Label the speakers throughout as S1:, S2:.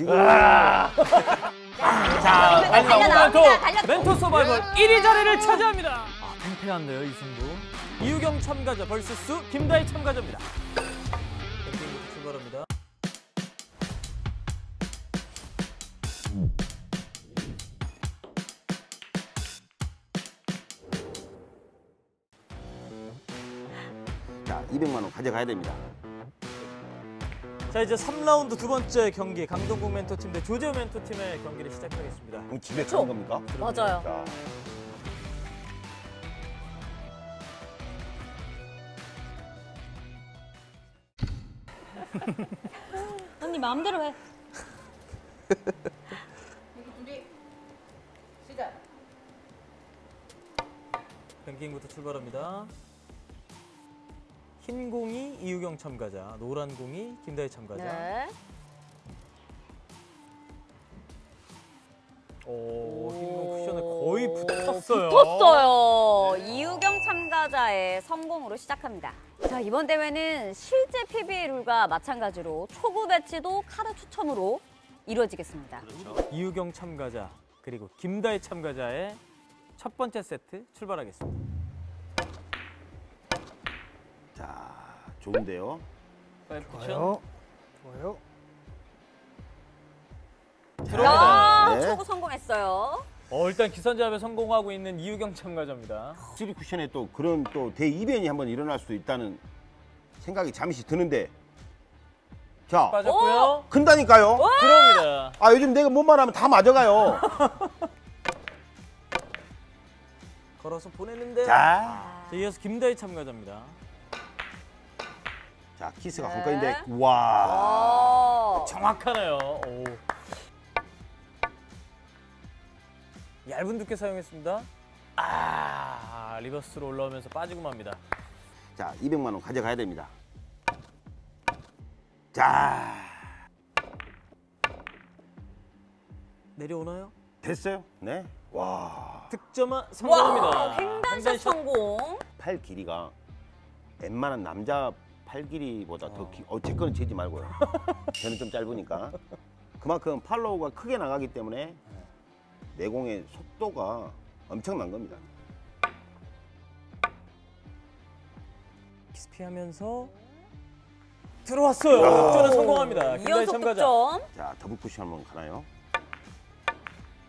S1: 지금
S2: 자,
S3: 달려
S2: 멘토,
S3: 나옵니다.
S2: 멘토 서바이벌 1위 자리를 차지합니다. 아, 팽팽한데요, 이 승부. 이유경 참가자 vs 김다희 참가자입니다. 뱅킹부터 출발합니다.
S1: 자 200만 원 가져가야 됩니다.
S2: 자, 이제 3라운드 두 번째 경기 강동국 멘토팀 대 조재호 멘토팀의 경기를 시작하겠습니다.
S1: 그럼 집에 가는 겁니까?
S3: 맞아요.
S1: 자,
S3: 언니 마음대로 해.
S2: 뱅킹부터 출발합니다. 흰 공이 이유경 참가자, 노란 공이 김다희 참가자.
S3: 네.
S2: 오, 흰공 쿠션에 거의 붙었어요.
S3: 붙었어요. 이유경 참가자의 성공으로 시작합니다. 자, 이번 대회는 실제 PBA 룰과 마찬가지로 초구 배치도 카드 추첨으로 이루어지겠습니다.
S2: 이유경 참가자 그리고 김다희 참가자의 첫 번째 세트 출발하겠습니다.
S1: 자 좋은데요.
S4: 좋아요.
S2: 들어옵니다.
S3: 야,
S1: 네.
S3: 초구 성공했어요.
S2: 어, 일단 기선제압에 성공하고 있는 이유경 참가자입니다.
S1: 쓰리 쿠션에 또 그런 또 대이변이 한번 일어날 수도 있다는 생각이 잠시 드는데 자
S2: 빠졌고요.
S1: 큰다니까요.
S2: 들어옵니다.
S1: 아 요즘 내가 뭔 말하면 다 맞아가요.
S2: 걸어서 보냈는데
S1: 자,
S2: 자, 이어서 김다희 참가자입니다.
S1: 자 키스가
S3: 네.
S1: 관건인데 와.
S3: 어.
S2: 정확하네요. 오. 얇은 두께 사용했습니다. 아 리버스로 올라오면서 빠지고 맙니다.
S1: 자 200만 원 가져가야 됩니다. 자
S2: 내려오나요?
S1: 됐어요. 네. 와.
S2: 득점은
S3: 와,
S2: 성공합니다.
S3: 횡단샷
S2: 횡단샷.
S3: 성공.
S1: 팔 길이가 웬만한 남자 팔 길이보다 더 기. 어, 제 거는 재지 말고요. 저는 좀 짧으니까. 그만큼 follow가 크게 나가기 때문에 내공의 속도가 엄청난 겁니다.
S2: 키스 피하면서 들어왔어요. 득점에 성공합니다. 김다희
S3: 이연속
S2: 참가자.
S3: 득점.
S1: 자, 더블 푸시 한번 가나요?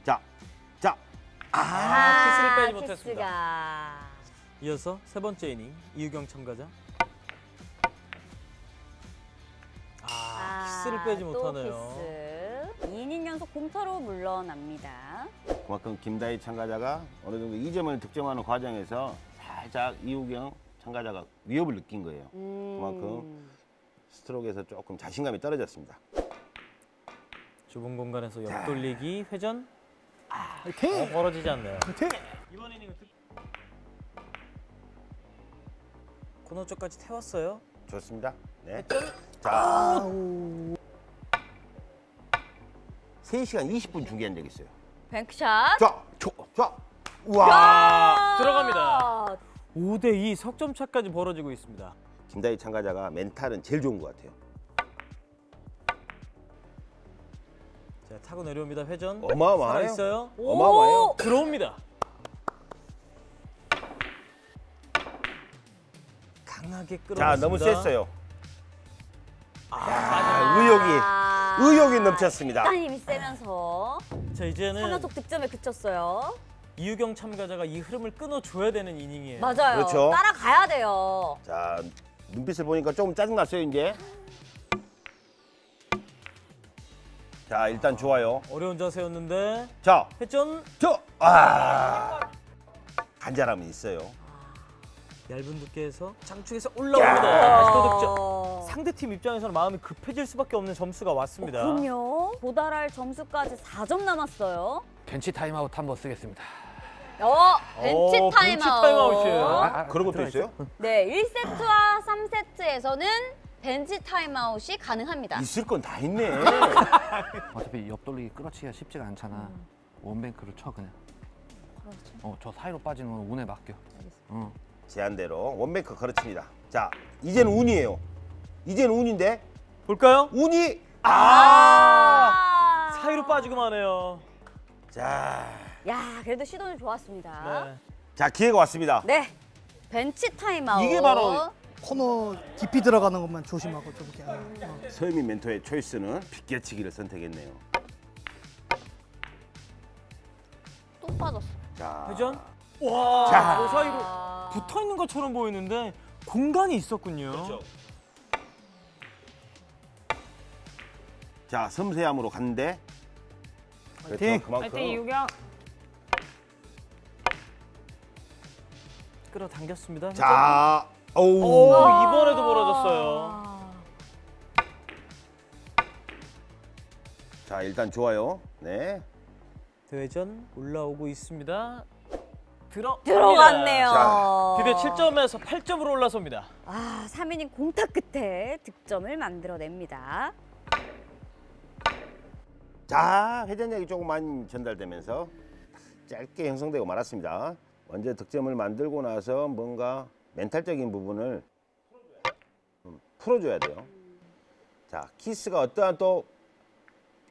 S1: 자, 자.
S2: 아, 키스를 빼지 못했습니다.
S3: 키스가.
S2: 이어서 세 번째 이닝 이유경 참가자. 아, 키스를 빼지
S3: 또
S2: 못하네요.
S3: 키스. 2이닝 연속 공타로 물러납니다.
S1: 그만큼 김다희 참가자가 어느 정도 2점을 득점하는 과정에서 살짝 이유경 참가자가 위협을 느낀 거예요.
S3: 음.
S1: 그만큼 스트로크에서 조금 자신감이 떨어졌습니다.
S2: 좁은 공간에서 옆돌리기 회전
S4: 화이팅!
S2: 어, 벌어지지 않네요. 득... 코너 쪽까지 태웠어요.
S1: 좋습니다. 네. 자. 3시간 20분 중계한 적 있어요.
S3: 뱅크샷.
S1: 자, 조, 자. 우와.
S2: 들어갑니다. 5대2 석점 차까지 벌어지고 있습니다.
S1: 김다희 참가자가 멘탈은 제일 좋은 것 같아요.
S2: 자, 타고 내려옵니다. 회전.
S1: 어마어마해요.
S2: 있어요.
S1: 어마어마해요.
S2: 들어옵니다. 강하게 끌어.
S1: 자, 너무 셌어요.
S2: 아,
S1: 아, 의욕이,
S3: 아,
S1: 의욕이 넘쳤습니다.
S3: 힘이 세면서
S2: 자, 이제는
S3: 3연속 득점에 그쳤어요.
S2: 이유경 참가자가 이 흐름을 끊어줘야 되는 이닝이에요.
S3: 맞아요.
S1: 그렇죠.
S3: 따라가야 돼요.
S1: 자, 눈빛을 보니까 조금 짜증 났어요, 이제. 자, 일단 좋아요.
S2: 어려운 자세였는데
S1: 자,
S2: 회전
S1: 저, 아. 간절함이 있어요.
S2: 얇은 두께에서 장축에서 올라옵니다. 다시 또 득점.
S3: 어,
S2: 상대팀 입장에서는 마음이 급해질 수밖에 없는 점수가 왔습니다.
S3: 그럼요. 도달할 점수까지 4점 남았어요.
S4: 벤치 타임아웃 한번 쓰겠습니다.
S3: 어, 벤치
S2: 오,
S3: 타임아웃.
S2: 벤치 타임아웃이에요.
S4: 아,
S1: 그런 것도?
S4: 있어요?
S3: 네, 1세트와 3세트에서는 벤치 타임아웃이 가능합니다.
S1: 있을 건 다 있네.
S4: 어차피 옆돌리기 끌어치기가 쉽지가 않잖아. one bank를 쳐 그냥. 어, 저 사이로 빠지는 건 운에 맡겨. 어.
S1: 제안대로 one bank 걸어칩니다. 자, 이제는 운이에요. 이제는 운인데
S2: 볼까요?
S1: 운이
S3: 아,
S2: 빠지고 마네요.
S1: 자,
S3: 야, 그래도 시도는 좋았습니다.
S2: 네.
S1: 자 기회가 왔습니다.
S3: 네. 벤치 타임아웃.
S1: 이게 바로
S5: 코너 깊이 들어가는 것만 조심하고 좀 이렇게. 어.
S1: 서유민 멘토의 choice는 빗겨치기를 선택했네요.
S3: 또 빠졌어.
S1: 자,
S2: 회전? 와,
S1: 자.
S2: 그 사이로
S3: 아,
S2: 붙어 있는 것처럼 보이는데 공간이 있었군요.
S1: 자 섬세함으로 갔는데 그렇죠.
S5: 화이팅!
S1: 그만큼
S3: 이우경.
S2: 끌어당겼습니다. 회전.
S1: 자,
S2: 오,
S1: 오,
S2: 이번에도 벌어졌어요.
S1: 자 일단 좋아요. 네,
S2: 대회전 올라오고 있습니다. 들어
S3: 들어갔네요.
S1: 자,
S2: 드디어 7점에서 8점으로 올라섭니다.
S3: 아, 3인인 공탁 끝에 득점을 만들어냅니다.
S1: 자 회전력이 조금 많이 전달되면서 짧게 형성되고 말았습니다. 먼저 득점을 만들고 나서 뭔가 멘탈적인 부분을 음, 풀어줘야 돼요. 자 키스가 어떠한 또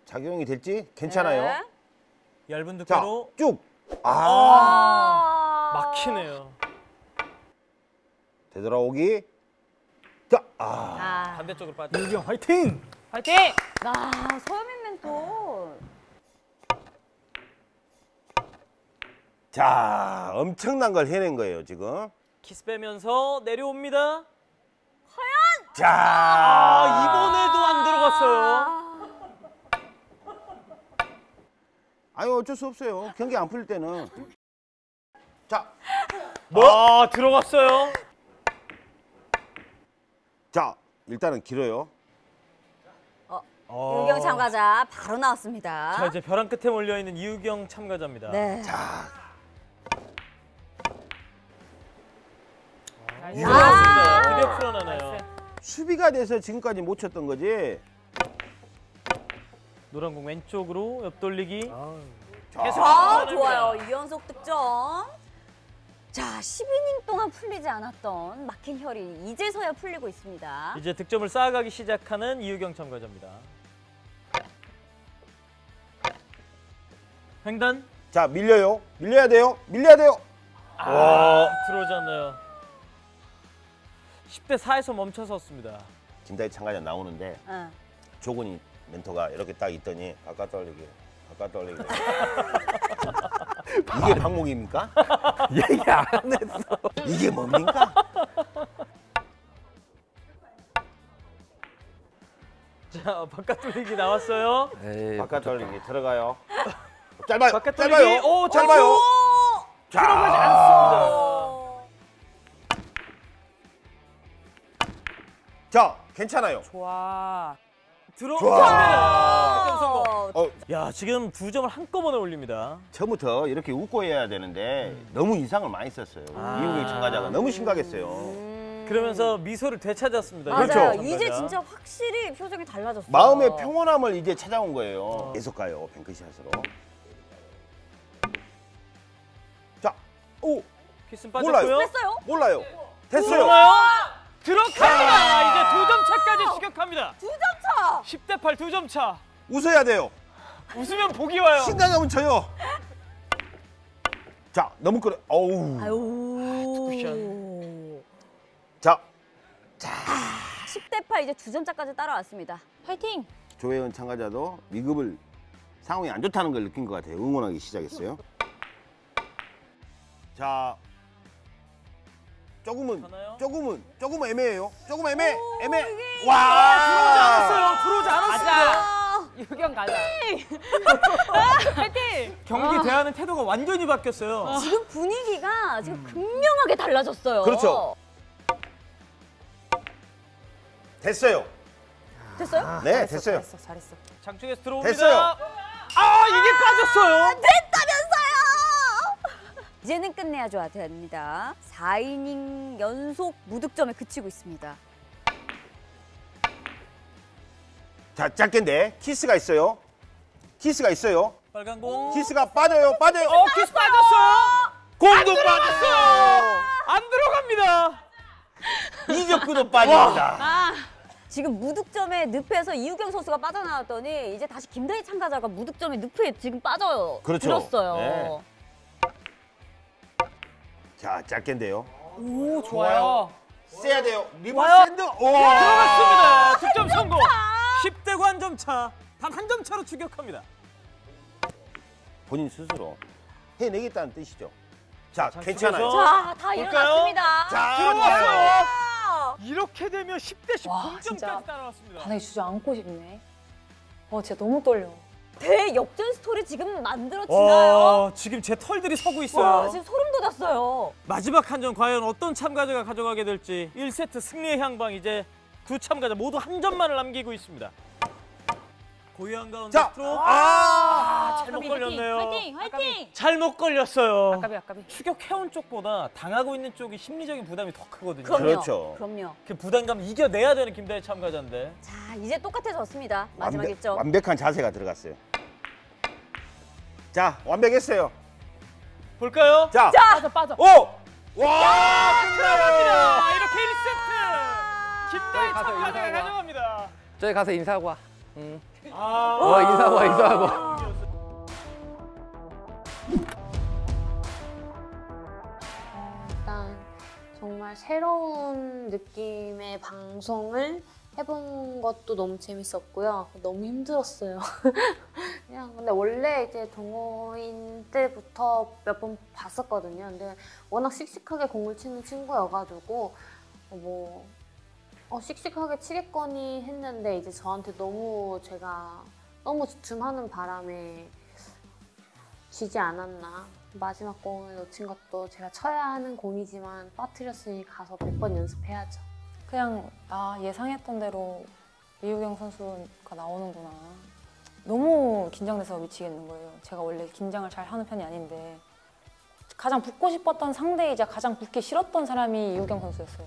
S1: 작용이 될지 괜찮아요.
S3: 네.
S2: 얇은
S1: 자
S2: 두께로
S1: 쭉. 아
S3: 아.
S2: 막히네요.
S1: 되돌아오기. 자, 아.
S3: 아,
S2: 반대쪽으로 빠져.
S5: 유경 화이팅!
S2: 파이팅!
S3: 아, 서현민 멘토.
S1: 자, 엄청난 걸 해낸 거예요, 지금.
S2: 키스 빼면서 내려옵니다.
S1: 자,
S2: 아, 이번에도 안 들어갔어요.
S1: 아유, 어쩔 수 없어요. 경기 안 풀릴 때는. 자,
S2: 뭐? 아, 들어갔어요.
S1: 자, 일단은 길어요.
S2: 어.
S3: 이우경 참가자 바로 나왔습니다.
S2: 자, 이제 벼랑 끝에 몰려 있는 이우경 참가자입니다.
S3: 네.
S1: 자,
S2: 풀어났습니다. 드디어 풀어나네요.
S1: 수비가 돼서 지금까지 못 쳤던 거지.
S2: 노란 공 왼쪽으로 옆돌리기.
S1: 자,
S2: 계속
S3: 아. 좋아요. 2연속 득점. 자, 12이닝 동안 풀리지 않았던 막힌 혈이 이제서야 풀리고 있습니다.
S2: 이제 득점을 쌓아가기 시작하는 이우경 참가자입니다. 횡단.
S1: 자, 밀려요. 밀려야 돼요. 밀려야 돼요.
S2: 아, 들어오지 않나요? 10대 4에서 멈춰섰습니다.
S1: 김다희 참가자 나오는데
S3: 응.
S1: 조근이 멘토가 이렇게 딱 있더니 바깥 돌리기, 바깥 돌리기. 이게 방목입니까?
S4: 얘기 안 했어.
S1: 이게 뭡니까?
S2: 자, 바깥 돌리기 나왔어요.
S4: 에이,
S1: 바깥 돌리기 들어가요. 짧아요.
S2: 바깥
S1: 짧아요.
S2: 돌리기. 오,
S1: 짧아요. 자,
S2: 들어가지 않습니다.
S3: 어,
S1: 자, 괜찮아요.
S2: 좋아. 들어.
S1: 좋아.
S2: 득점 성공.
S1: 어,
S2: 야, 지금 두 점을 한꺼번에 올립니다.
S1: 처음부터 이렇게 웃고 해야 되는데 너무 인상을 많이 썼어요.
S2: 아.
S1: 이우경 참가자가 너무 심각했어요.
S3: 음.
S2: 그러면서 미소를 되찾았습니다.
S3: 맞아요.
S1: 그렇죠.
S3: 이제
S2: 참가자.
S3: 진짜 확실히 표정이 달라졌어요.
S1: 마음의 평온함을 이제 찾아온 거예요. 계속 가요, 뱅크샷으로. 자, 오,
S2: 키스
S1: 몰라요.
S2: 빠졌고요.
S3: 됐어요?
S1: 몰라요. 됐어요.
S2: 들어가요. 들어갑니다. 이제 두 점 차까지 추격합니다.
S3: 두 점 차!
S2: 10대 8 두 점 차.
S1: 웃어야 돼요.
S2: 웃으면 복이 와요.
S1: 신나가면 쳐요. 자, 너무 끌어. 어우.
S3: 아유.
S1: 자,
S3: 10대 8 이제 두 점 차까지 따라왔습니다. 화이팅!
S1: 조혜원 참가자도 미급을 상황이 안 좋다는 걸 느낀 것 같아요. 응원하기 시작했어요. 자, 조금은
S2: 가나요?
S1: 조금은 조금 애매해요. 조금 애매, 애매.
S2: 들어오지
S1: 와,
S2: 않았어요. 들어오지.
S3: 아,
S2: 유경 가자. 파이팅! 경기 대하는 태도가 완전히 바뀌었어요.
S3: 지금 분위기가 지금 극명하게 달라졌어요.
S1: 그렇죠. 됐어요.
S3: 됐어요?
S1: 네, 됐어요.
S2: 장쪽에서 들어옵니다.
S1: 됐어요.
S2: 아, 이게 빠졌어요.
S3: 됐다면서요! 이제는 끝내야죠 됩니다. 4이닝 연속 무득점에 그치고 있습니다.
S1: 자, 짧게인데 키스가 있어요. 키스가 있어요.
S2: 빨간 공.
S1: 키스가 빠져요, 빠져요.
S2: 어, 키스 빠졌어요.
S1: 공도 빠졌어요.
S2: 안 들어갑니다.
S1: 이적구도 빠집니다.
S3: 지금 무득점에 늪에서 이우경 선수가 빠져나왔더니 이제 다시 김다희 참가자가 무득점에 늪에 지금 빠져
S1: 그렇죠.
S3: 들었어요.
S1: 네. 자, 짧게인데요.
S2: 오 좋아요.
S1: 세야 돼요. reverse
S2: 와요.
S1: end. 오!
S2: 들어갔습니다. 득점 성공. 10대 관점 차. 단 한 점 차로 추격합니다.
S1: 본인 스스로 해내겠다는 뜻이죠. 자,
S2: 자,
S1: 괜찮아요.
S3: 자, 다? 일어났습니다.
S1: 자,
S2: 들어왔어요.
S3: 아,
S2: 이렇게 되면 10대 10
S6: 와,
S2: 동점까지. 따라왔습니다.
S6: 바닥에 주저앉고 싶네. 어, 진짜 너무 떨려.
S3: 대역전 스토리 지금 만들어지나요?
S2: 와, 지금 제 털들이 서고 있어요.
S3: 와, 지금 소름 돋았어요.
S2: 마지막 한 점 과연 어떤 참가자가 가져가게 될지 1세트 승리의 향방 이제 두 참가자 모두 한 점만을 남기고 있습니다. 고요한 가운데
S1: 자,
S2: 스트로크.
S3: 아,
S2: 잘못 걸렸네요.
S3: 화이팅, 화이팅.
S2: 잘못 걸렸어요.
S6: 아까비, 아까비.
S2: 추격해온 쪽보다 당하고 있는 쪽이 심리적인 부담이 더 크거든요.
S3: 그럼요.
S1: 그렇죠.
S3: 그럼요.
S2: 그 부담감 이겨내야 되는 김다희 참가자인데
S3: 자, 이제 똑같아졌습니다. 마지막
S1: 완벽-
S3: 1점.
S1: 완벽한 자세가 들어갔어요. 자, 완벽했어요.
S2: 볼까요?
S1: 자,
S6: 빠져, 빠져.
S1: 오! 와!
S2: 들어갑니다. 이렇게 1세트 김다희 참가자가
S4: 와.
S2: 가져갑니다.
S4: 저기 가서 인사하고 와. 응.
S2: 아,
S4: 어, 인사하고 와, 인사하고.
S7: 일단 정말 새로운 느낌의 방송을 해본 것도 너무 재밌었고요. 너무 힘들었어요. 그냥 근데 원래 이제 동호인 때부터 몇 번 봤었거든요. 근데 워낙 씩씩하게 공을 치는 친구여가지고 어, 뭐 어, 씩씩하게 치겠거니 했는데 이제 저한테 너무 제가 너무 주춤하는 바람에 지지 않았나. 마지막 공을 놓친 것도 제가 쳐야 하는 공이지만 빠뜨렸으니 가서 100번 연습해야죠.
S6: 그냥 아 예상했던 대로 이우경 선수가 나오는구나. 너무 긴장돼서 미치겠는 거예요. 제가 원래 긴장을 잘 하는 편이 아닌데 가장 붙고 싶었던 상대이자 가장 붙기 싫었던 사람이 이우경 선수였어요.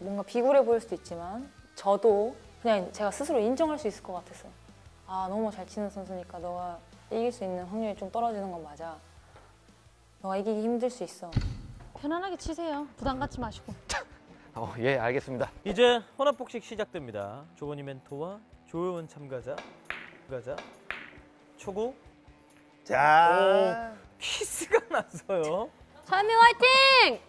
S6: 뭔가 비굴해 보일 수도 있지만 저도 그냥 제가 스스로 인정할 수 있을 것 같았어요. 아 너무 잘 치는 선수니까 너가 이길 수 있는 확률이 좀 떨어지는 건 맞아. 너가 이기기 힘들 수 있어.
S8: 편안하게 치세요. 부담 갖지 마시고.
S4: 어, 예, 알겠습니다.
S2: 이제 혼합복식 시작됩니다. 조건이 멘토와 조효은 참가자, 참가자 초구
S1: 자.
S2: 키스가 났어요.
S3: 서현민 화이팅!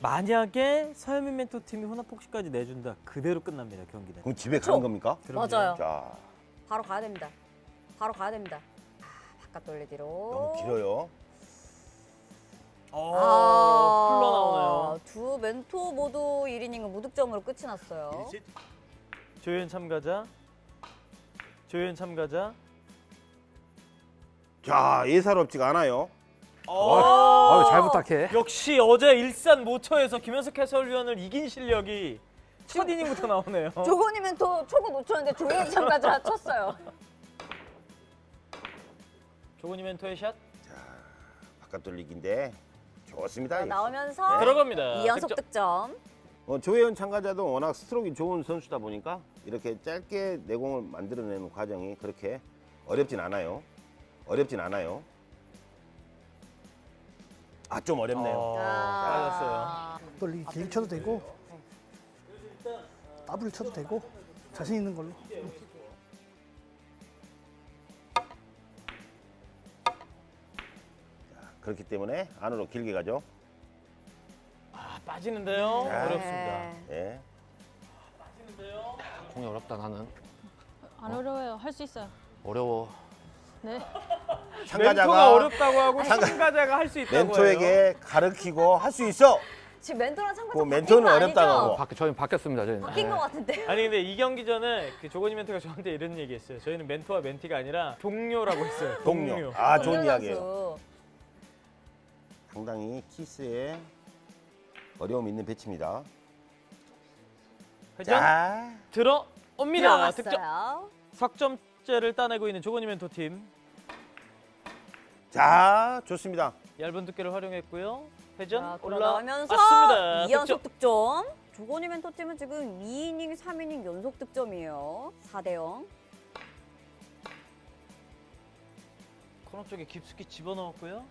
S2: 만약에 서현민 멘토 팀이 혼합복식까지 내준다 그대로 끝납니다 경기는.
S1: 그럼 집에 가는 겁니까?
S2: 그럼요.
S3: 맞아요.
S1: 자,
S3: 바로 가야 됩니다. 바로 가야 됩니다. 아, 바깥 돌리기로.
S1: 너무 길어요.
S2: 어,
S3: 아,
S2: 흘러나오네요.
S3: 두 멘토 모두 1이닝은 무득점으로 끝이 났어요.
S2: 조효은 참가자, 조효은 참가자.
S1: 자, 예사롭지가 않아요.
S4: 어, 잘 부탁해.
S2: 역시 어제 일산 모처에서 김현석 해설위원을 이긴 실력이 첫 이닝부터 나오네요.
S3: 조건이 멘토 초구 놓쳤는데 조현 참가자 쳤어요.
S2: 조건이 멘토의 샷
S1: 바깥 돌리기인데 좋습니다.
S3: 나오면서
S2: 들어갑니다.
S3: 이 연속
S2: 득점.
S3: 득점.
S1: 어, 조혜연 참가자도 워낙 스트로크가 좋은 선수다 보니까 이렇게 짧게 내공을 만들어내는 과정이 그렇게 어렵진 않아요. 어렵진 않아요. 아, 좀 어렵네요.
S2: 어, 빠졌어요.
S5: 돌리기 길 쳐도 되고 더블 쳐도 되고 자신 있는 걸로.
S1: 그렇기 때문에 안으로 길게 가죠.
S2: 아, 빠지는데요.
S1: 네.
S2: 어렵습니다.
S1: 예.
S4: 공이 어렵다, 나는.
S8: 안 어려워요. 할 수 있어요.
S4: 어려워.
S8: 네.
S2: 멘토가
S1: 참가자가
S2: 어렵다고 하고 참가자가 할 수 있다고 해요.
S1: 멘토에게 가르치고 할 수 있어.
S3: 지금 멘토랑 참가자
S1: 그
S3: 바뀐
S1: 멘토는? 어렵다고 하고.
S4: 바, 저희는 바뀌었습니다, 저희는.
S3: 바뀐 거 같은데.
S2: 아니 근데 이 경기 전에 그 조건이 멘토가 저한테 이런 얘기했어요. 저희는 멘토와 멘티가 아니라 동료라고 했어요.
S1: 동료. 아, 좋은 이야기예요. 상당히 키스에 어려움 있는 배치입니다.
S2: 회전
S1: 자,
S2: 들어옵니다. 득점.
S3: 들어갔어요.
S2: 석점째를 따내고 있는 조건이 멘토 팀.
S1: 자, 좋습니다.
S2: 얇은 두께를 활용했고요.
S3: 자,
S2: 회전
S3: 돌아가면서
S2: 올라왔습니다.
S3: 2연속 득점. 조건이 멘토 팀은 지금 2이닝, 3이닝 연속 득점이에요. 4대 0.
S2: 코너 쪽에 깊숙이 집어넣었고요.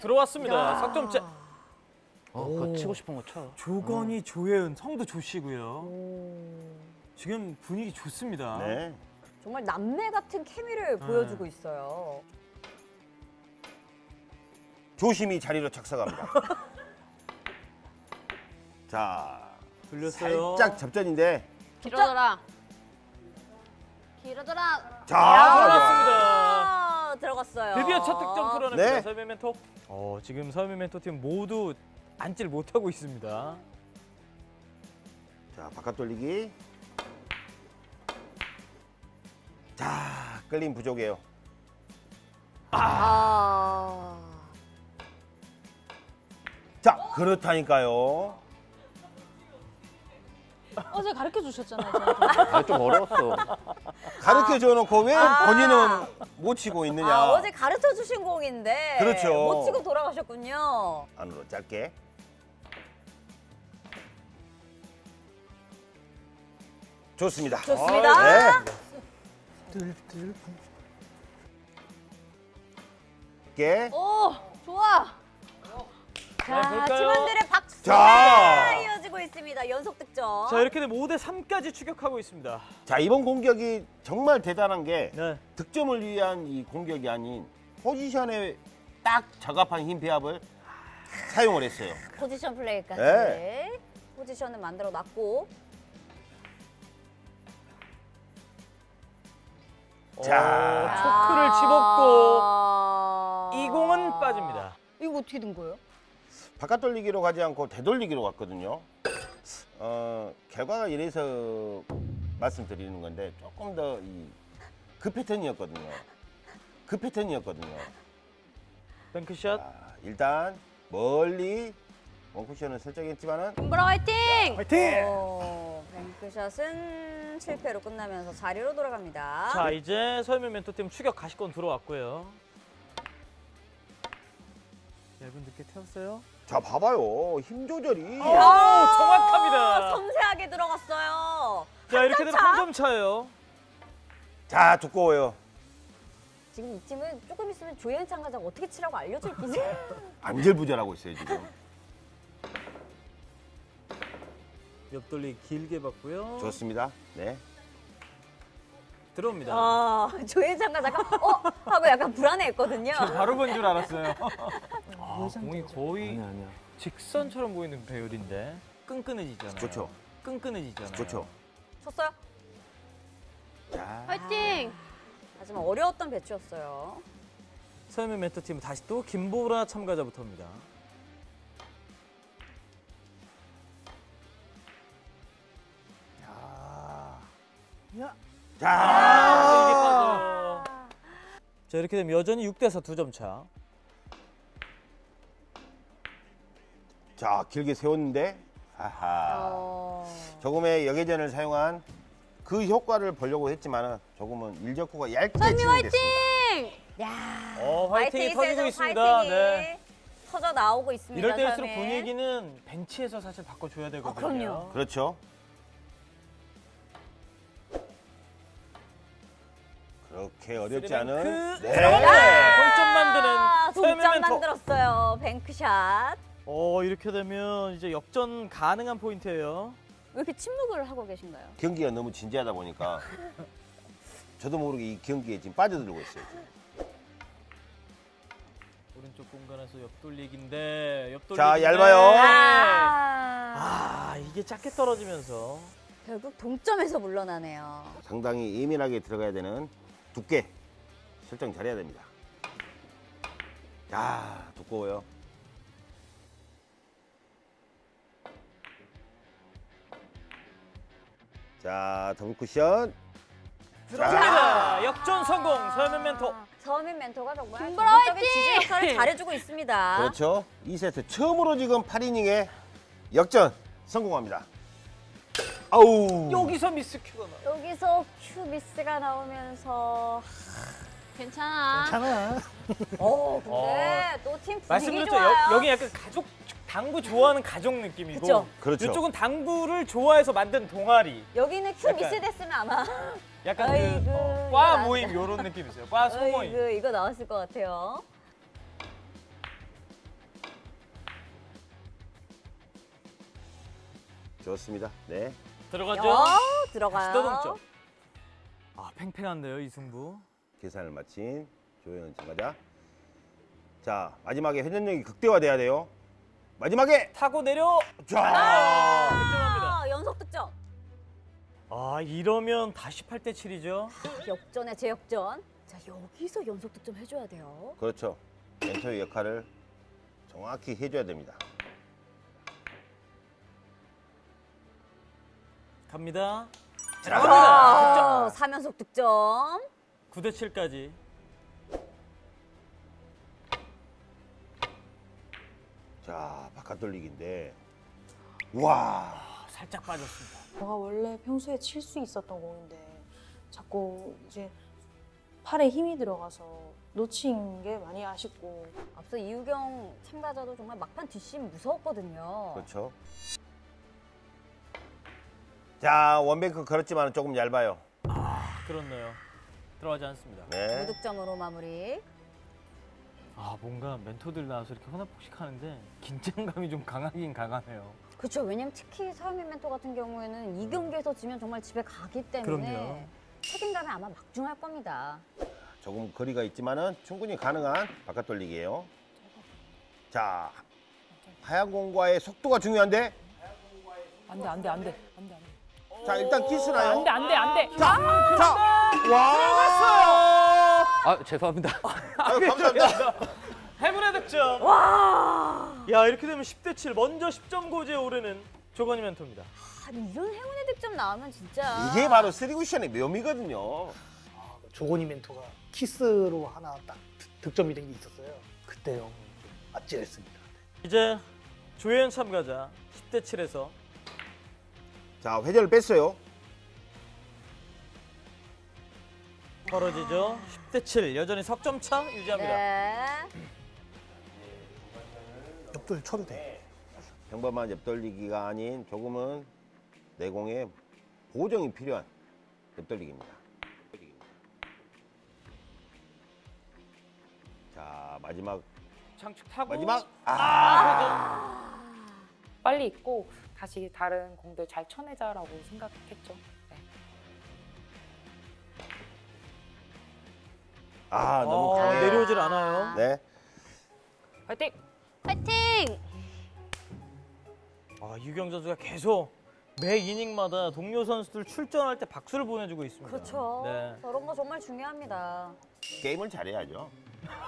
S2: 들어왔습니다. 석점째.
S4: 어,
S2: 오.
S4: 그거 치고 싶은 거 쳐.
S2: 조건이 조혜은, 성도 조씨고요. 지금 분위기 좋습니다.
S1: 네.
S3: 정말 남매 같은 케미를
S2: 네.
S3: 보여주고 있어요.
S1: 조심히 자리로 착석합니다. 자,
S2: 돌렸어요.
S1: 살짝 접전인데.
S7: 길어져라. 길어져라.
S1: 자,
S2: 들어갔습니다.
S3: 아, 들어갔어요.
S2: 드디어 첫 득점 풀어냅니다.
S1: 네.
S2: 서민 멘토. 어, 지금 서민 멘토 팀 모두 앉지를 못하고 있습니다.
S1: 자, 바깥 돌리기. 자, 끌림 부족해요.
S3: 아.
S1: 자, 그렇다니까요.
S8: 어제 가르쳐 주셨잖아요.
S4: 아, 좀 어려웠어.
S1: 가르쳐 줘 놓고 왜
S3: 아.
S1: 본인은 못 치고 있느냐.
S3: 아, 어제 가르쳐 주신 공인데
S1: 그렇죠.
S3: 못 치고 돌아가셨군요.
S1: 안으로 짧게. 좋습니다.
S3: 좋습니다.
S1: 네.
S5: 뜰뜰.
S1: 짧게.
S3: 오, 좋아.
S2: 네,
S3: 자,
S2: 볼까요?
S3: 팀원들의 박수가
S1: 자.
S3: 이어지고 있습니다. 연속 득점.
S2: 자, 이렇게 되면 5대 3까지 추격하고 있습니다.
S1: 자, 이번 공격이 정말 대단한 게
S2: 네.
S1: 득점을 위한 이 공격이 아닌 포지션에 딱 적합한 힘 배합을 사용을 했어요.
S3: 포지션 플레이까지.
S1: 네.
S3: 포지션을 만들어 놨고.
S1: 자.
S2: 어, 초크를 집었고
S3: 아...
S2: 이 공은 빠집니다.
S3: 이거 어떻게 된 거예요?
S1: 바깥 돌리기로 가지 않고 되돌리기로 갔거든요. 어, 결과가 이래서 말씀드리는 건데 조금 더이그 패턴이었거든요. 그 패턴이었거든요.
S2: 뱅크샷.
S1: 자, 일단 멀리 원쿠션을 설정했지만은
S7: 김보라 화이팅!
S2: 화이팅!
S3: 어, 뱅크샷은 실패로 끝나면서 자리로 돌아갑니다.
S2: 자, 이제 서민 멘토팀 추격 가시권 들어왔고요. 얇은 늦게 태웠어요.
S1: 자 봐봐요 힘 조절이
S2: 오, 정확합니다.
S3: 섬세하게 들어갔어요.
S2: 자, 이렇게 되면 한 점 차예요.
S1: 자 두꺼워요.
S3: 지금 이 팀은 조금 있으면 조혜은 참가자가 어떻게 치라고 알려줄 기세.
S1: 안절부절하고 있어요 지금.
S2: 옆돌리 길게 받고요.
S1: 좋습니다. 네.
S2: 들어옵니다.
S3: 아, 조혜은 참가자가 어? 하고 약간 불안해했거든요.
S2: 바로 본 줄 알았어요. 아, 공이 거의
S4: 아니야, 아니야.
S2: 직선처럼 보이는 배율인데 끈끈해지잖아요.
S1: 좋죠.
S2: 끈끈해지잖아요.
S1: 좋죠.
S3: 쳤어요?
S1: 자
S7: 화이팅!
S3: 하지만 어려웠던 배치였어요.
S2: 서민 멘토팀 다시 또 김보라 참가자부터입니다.
S5: 야.
S1: 자.
S2: 아, 빠져요. 자, 이렇게 되면 여전히 6대4 두 점 차.
S1: 자 길게 세웠는데 아하
S3: 어...
S1: 조금의 여계전을 사용한 그 효과를 보려고 했지만은 조금은 일적구가 얇게 진행됐습니다.
S3: 야,
S2: 어, 화이팅이
S3: 화이팅이
S2: 터지고 있습니다.
S3: 화이팅이
S2: 네.
S3: 터져 나오고 있습니다.
S2: 이럴 때일수록
S3: 삶에.
S2: 분위기는 벤치에서 사실 바꿔줘야 되거든요.
S3: 그럼요.
S1: 그렇죠. 그렇게 어렵지 않은
S2: 그
S1: 네.
S2: 동점 만드는
S3: 아, 동점
S2: 멘토.
S3: 만들었어요. 뱅크샷.
S2: 어, 이렇게 되면 이제 역전 가능한 포인트예요.
S3: 왜 이렇게 침묵을 하고 계신가요?
S1: 경기가 너무 진지하다 보니까 저도 모르게 이 경기에 지금 빠져들고 있어요. 지금.
S2: 오른쪽 공간에서 옆돌리기인데 옆돌리기.
S1: 자, 얇아요.
S3: 아,
S2: 아, 이게 작게 떨어지면서
S3: 결국 동점에서 물러나네요.
S1: 상당히 예민하게 들어가야 되는 두께 설정 잘해야 됩니다. 야 두꺼워요. 자 더블 쿠션.
S2: 들어갑니다. 역전 성공. 서민 멘토.
S3: 서민 멘토가 정말
S7: 김보라
S3: 전적인 지지 역할을 잘해주고 있습니다.
S1: 그렇죠. 2세트 처음으로 지금 8이닝에 역전 성공합니다. 아우.
S2: 여기서 미스 큐가 나.
S3: 여기서 큐 미스가 나오면서
S7: 괜찮아.
S5: 괜찮아.
S3: 어 근데 또 팀 분위기
S2: 말씀드렸죠.
S3: 좋아요.
S2: 여, 여기 약간 가족 당구 좋아하는 가족 느낌이고
S3: 그쵸.
S1: 그렇죠.
S2: 이쪽은 당구를 좋아해서 만든 동아리.
S3: 여기는 큐
S2: 약간-
S3: 미스 됐으면 아마
S2: 약간
S3: 아이고,
S2: 그
S3: 이거
S2: 과
S3: 안
S2: 모임 이런 느낌 있어요. 과 소모임.
S3: 이거 이거 나왔을 것 같아요.
S1: 좋습니다. 네.
S2: 들어가죠.
S3: 어, 들어가요.
S2: 시도 동점. 아 팽팽한데요 이 승부.
S1: 계산을 마친 조현 참가자. 자 마지막에 회전력이 극대화돼야 돼요. 마지막에
S2: 타고 내려.
S1: 자
S2: 득점합니다.
S3: 아, 연속 득점.
S2: 아 이러면 다시 8대 7이죠.
S3: 역전의 재역전. 자, 여기서 연속 득점 해줘야 돼요.
S1: 그렇죠. 멘토의 역할을 정확히 해줘야 됩니다.
S2: 갑니다.
S3: 아,
S2: 들어갑니다. 득점.
S3: 3연속 득점.
S2: 9대 7까지.
S1: 자 바깥 돌리기인데 와
S2: 아, 살짝 빠졌습니다.
S6: 제가 원래 평소에 칠 수 있었던 공인데 자꾸 이제 팔에 힘이 들어가서 놓친 게 많이 아쉽고
S3: 앞서 이유경 참가자도 정말 막판 뒷심 무서웠거든요.
S1: 그렇죠. 자 원뱅크 걸었지만 조금 얇아요.
S2: 그렇네요. 들어가지 않습니다.
S1: 네.
S3: 무득점으로 마무리.
S2: 아 뭔가 멘토들 나와서 이렇게 혼합복식하는데 긴장감이 좀 강하긴 강하네요.
S3: 그렇죠. 왜냐면 특히 서현민 멘토 같은 경우에는 이 경기에서 지면 정말 집에 가기 때문에
S2: 그럼요.
S3: 책임감이 아마 막중할 겁니다.
S1: 조금 거리가 있지만은 충분히 가능한 바깥 돌리기예요. 자 하얀 공과의 속도가 중요한데
S8: 안돼 안돼 안돼 안돼 안돼.
S1: 자 일단 키스나요.
S8: 안돼 안돼 안돼.
S1: 자, 와.
S4: 아 죄송합니다.
S1: 아유, 감사합니다.
S2: 해문의 득점. 와. 야 이렇게 되면 10대 7 먼저 10점 고지에 오르는 조건희 멘토입니다.
S3: 아니 이런 행운의 득점 나오면 진짜
S1: 이게 바로 쓰리쿠션의 묘미거든요.
S5: 조건희 멘토가 키스로 하나 딱 득- 득점이 된 게 있었어요. 그때 형 아찔했습니다.
S2: 이제 조혜연 참가자 10대 7에서
S1: 자 회전을 뺐어요.
S2: 벌어지죠. 10대 7 여전히 석점 차 유지합니다.
S3: 네.
S5: 옆돌 쳐도 돼.
S1: 평범한 옆돌리기가 아닌 조금은 내공에 보정이 필요한 옆돌리기입니다. 자 마지막
S2: 장축 타고
S1: 마지막 아
S9: 빨리 있고 다시 다른 공들 잘 쳐내자라고 생각했죠.
S1: 아, 너무
S2: 어,
S1: 강해요.
S2: 내려오질 않아요.
S1: 네.
S9: 화이팅!
S3: 파이팅!
S2: 아, 유경 선수가 계속 매 이닝마다 동료 선수들 출전할 때 박수를 보내주고 있습니다.
S3: 그렇죠.
S2: 네.
S3: 저런 거 정말 중요합니다.
S1: 게임을 잘해야죠.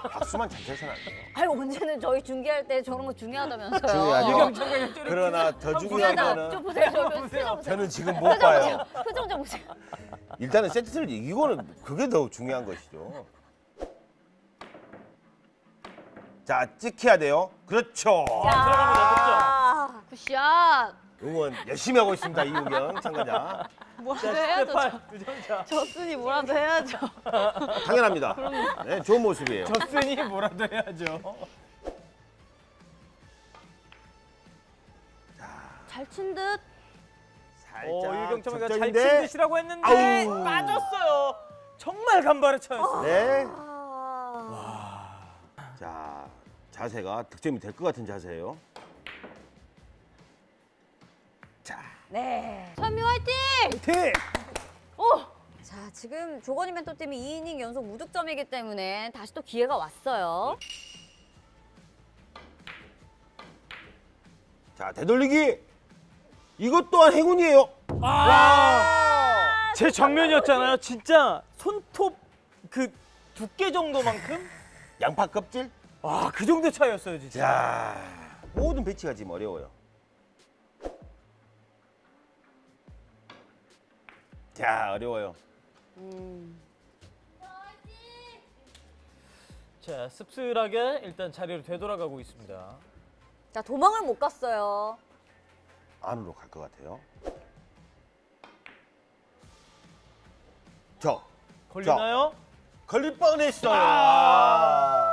S1: 박수만 잘 쳐서는 안 돼요.
S3: 아유 언제는 저희 중계할 때 저런 거 중요하다면서요.
S1: 중요하죠. 그러나 더 중요한. 거는
S3: 좀 보세요. 저 보세요.
S1: 저는 지금 못 봐요.
S3: 표정 좀 보세요.
S1: 일단은 세트를 이기고는 그게 더 중요한 것이죠. 자, 찍혀야 돼요. 그렇죠.
S2: 들어갑니다.
S8: 굿샷.
S1: 응원 열심히 하고 있습니다. 이우경 참가자.
S8: 뭐라도. 해야죠.
S2: 10대 8 두점차.
S8: 졌으니 뭐라도 해야죠.
S1: 당연합니다. 네, 좋은 모습이에요.
S2: 졌으니 뭐라도 해야죠.
S3: 잘 친 듯.
S1: 살짝
S2: 오, 유경 참가자 잘. 친 듯이라고 했는데
S1: 아우.
S2: 빠졌어요. 정말 간발의 차였어요.
S1: 네.
S3: 아,
S1: 자, 자세가 득점이 될 것 같은 자세예요. 자,
S3: 네. 선미 화이팅!
S1: 팀.
S3: 자 지금 조건희 멘토 팀이 2이닝 연속 무득점이기 때문에 다시 또 기회가 왔어요.
S1: 자, 되돌리기. 이것 또한 행운이에요.
S2: 제 정면이었잖아요. 진짜 손톱 그 두께 정도만큼
S1: 양파 껍질.
S2: 와, 그 정도 차이였어요, 진짜.
S1: 자, 모든 배치가 지금 어려워요. 자, 어려워요.
S3: 음.
S2: 자, 씁쓸하게 일단 자리로 되돌아가고 있습니다.
S3: 자 도망을 못 갔어요.
S1: 안으로 갈 것 같아요. 저
S2: 걸리나요?
S1: 걸릴 뻔했어요. 아.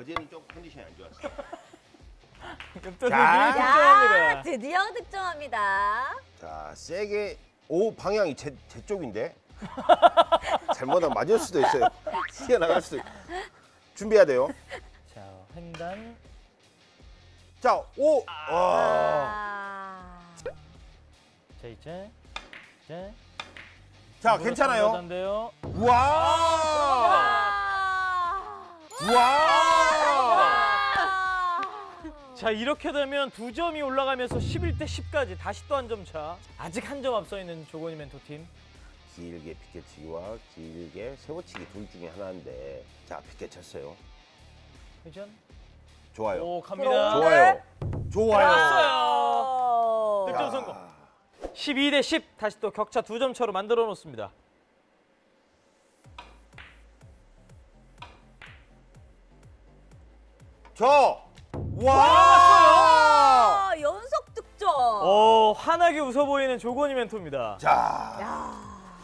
S1: 어제는 좀 컨디션이 안 좋았어요.
S2: 옆돌리기
S1: 자.
S3: 야
S2: 득점합니다.
S3: 드디어 득점합니다.
S1: 자, 세게 오 방향이 제, 제 쪽인데 잘못하면 맞을 수도 있어요. 튀어나갈 수도 있 준비해야 돼요.
S2: 자, 횡단.
S1: 자, 오! 와.
S3: 아.
S2: 자, 이제. 이제.
S1: 자, 괜찮아요. 와!
S3: 아.
S1: 와!
S2: 자, 이렇게 되면 두 점이 올라가면서 11대 10까지 다시 또 한 점 차. 아직 한 점 앞서 있는 조건이 멘토팀.
S1: 길게 비껴치기와 길게 세워치기 둘 중에 하나인데 자, 비껴쳤어요.
S2: 회전.
S1: 좋아요.
S2: 오, 갑니다.
S1: 좋아요. 좋아요.
S2: 왔어요. 득점
S1: 야.
S2: 성공. 12 대 10 다시 또 격차 두 점 차로 만들어 놓습니다.
S1: 저! 와!
S3: 아, 연속 득점.
S2: 어, 환하게 웃어 보이는 조건이 멘토입니다.
S1: 자.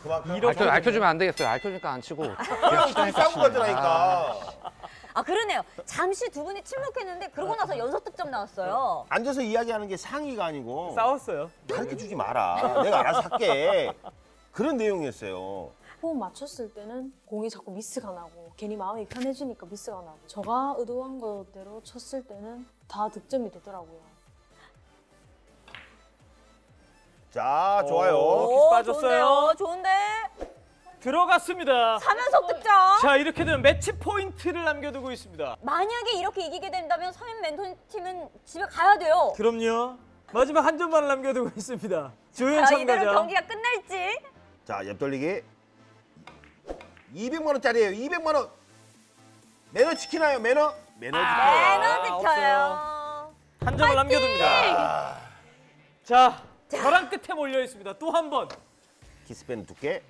S1: 그만큼
S2: 이렇게
S4: 알려, 알려주면 안 되겠어요. 알려주니까 안 치고.
S1: 그냥 둘이 싸운 거잖아니까.
S3: 아 그러네요. 잠시 두 분이 침묵했는데 그러고 나서 연속 득점 나왔어요.
S1: 앉아서 이야기하는 게 상의가 아니고
S2: 싸웠어요.
S1: 가르쳐 주지 마라. 내가 알아서 할게. 그런 내용이었어요.
S6: 호흡 맞췄을 때는 공이 자꾸 미스가 나고 괜히 마음이 편해지니까 미스가 나고 제가 의도한 거대로 쳤을 때는 다 득점이 되더라고요.
S1: 자, 좋아요.
S2: 빠졌어요.
S3: 좋은데요? 좋은데?
S2: 들어갔습니다.
S3: 3연속 득점.
S2: 자, 이렇게 되면 매치 포인트를 남겨두고 있습니다.
S3: 만약에 이렇게 이기게 된다면 서민 멘토팀은 집에 가야 돼요.
S2: 그럼요. 마지막 한 점만을 남겨두고 있습니다. 조현
S3: 자, 이대로. 경기가 끝날지.
S1: 자, 옆 돌리기. 200만 원짜리예요. 200만 원. 매너 지키나요? 매너? 매너 지켜요.
S3: 매너 지켜요.
S2: 한 점을 남겨둡니다. 자, 벼랑 끝에 몰려 있습니다. 또 한 번.
S1: 키스팬 두께.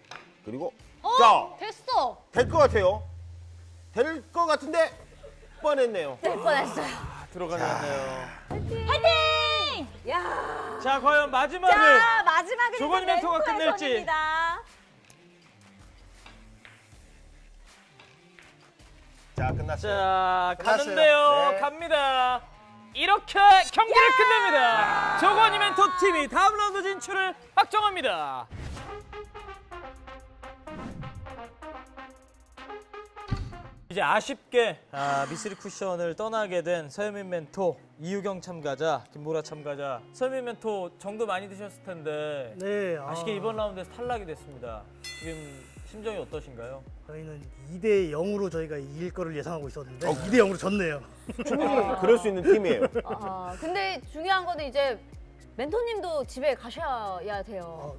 S1: 그리고
S3: 어?
S1: 자,
S8: 됐어.
S1: 될 것 같아요. 될 것 같은데 뻔했네요.
S3: 될 뻔했어요.
S2: 들어가지 않네요.
S3: 화이팅! 야.
S2: 자, 과연 마지막을
S3: 자, 마지막에
S2: 조건이 멘토가 끝낼지.
S3: 손입니다.
S1: 자, 끝났어요.
S2: 자. 가는데요.
S1: 네.
S2: 갑니다. 이렇게 경기를 끝냅니다. 조건이 멘토 팀이 다음 라운드 진출을 확정합니다. 이제 아쉽게 아, 미스리 쿠션을 떠나게 된 서현민 멘토, 이유경 참가자, 김보라 참가자. 서현민 멘토 정도 많이 드셨을 텐데
S5: 네.
S2: 아쉽게 이번 라운드에서 탈락이 됐습니다. 지금 심정이 어떠신가요?
S5: 저희는 2대 0으로 저희가 이길 거를 예상하고 있었는데 2대 0으로 졌네요.
S1: 충분히 그럴 수 있는 팀이에요.
S3: 아, 근데 중요한 거는 이제 멘토님도 집에 가셔야 돼요.
S5: 어,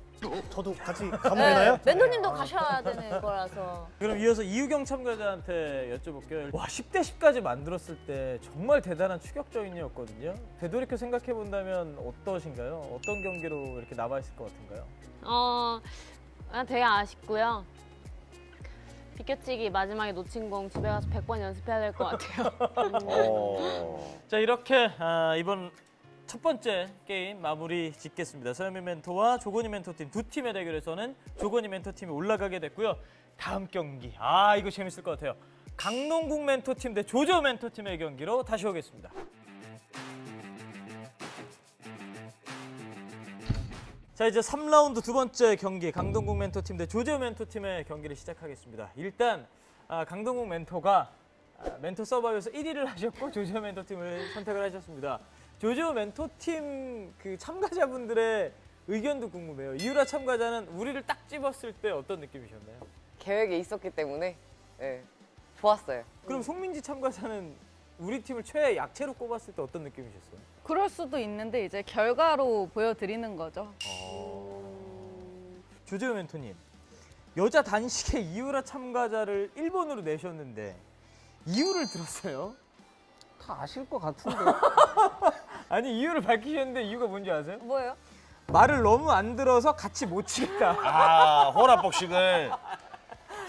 S5: 저도 같이 가면 되나요?
S3: 멘토님도 가셔야 되는 거라서.
S2: 그럼 이어서 이유경 참가자한테 여쭤볼게요. 와 10대 10까지 만들었을 때 정말 대단한 추격전이었거든요. 되돌이켜 생각해 본다면 어떠신가요? 어떤 경기로 이렇게 남아 있을 것 같은가요?
S8: 어, 아, 되게 아쉽고요. 비껴치기 마지막에 놓친 공 집에 가서 100번 연습해야 될 것 같아요.
S1: 어.
S2: 자 이렇게 아, 이번 첫 번째 게임 마무리 짓겠습니다. 서현민 멘토와 조건희 멘토팀 두 팀의 대결에서는 조건희 멘토팀이 올라가게 됐고요. 다음 경기 아 이거 재밌을 것 같아요. 강농국 멘토팀 대 조조 멘토팀의 경기로 다시 오겠습니다. 자 이제 3라운드 두 번째 경기 강동국 멘토팀 대 조조 멘토팀의 경기를 시작하겠습니다. 일단 아, 강동국 멘토가 아, 멘토 서버에서 1위를 하셨고 조조 멘토팀을 선택을 하셨습니다. 조조 멘토팀 그 참가자분들의 의견도 궁금해요. 이유라 참가자는 우리를 딱 집었을 때 어떤 느낌이셨나요?
S10: 계획에 있었기 때문에 예, 좋았어요.
S2: 그럼 송민지 참가자는 우리 팀을 최애 약체로 꼽았을 때 어떤 느낌이셨어요?
S8: 그럴 수도 있는데 이제 결과로 보여드리는 거죠.
S2: 조재호 멘토님 여자 단식의 이유라 참가자를 1번으로 내셨는데 이유를 들었어요?
S4: 다 아실 것 같은데.
S2: 아니 이유를 밝히셨는데 이유가 뭔지 아세요?
S3: 뭐예요?
S2: 말을 너무 안 들어서 같이 못 치겠다.
S1: 아, 혼합복식을.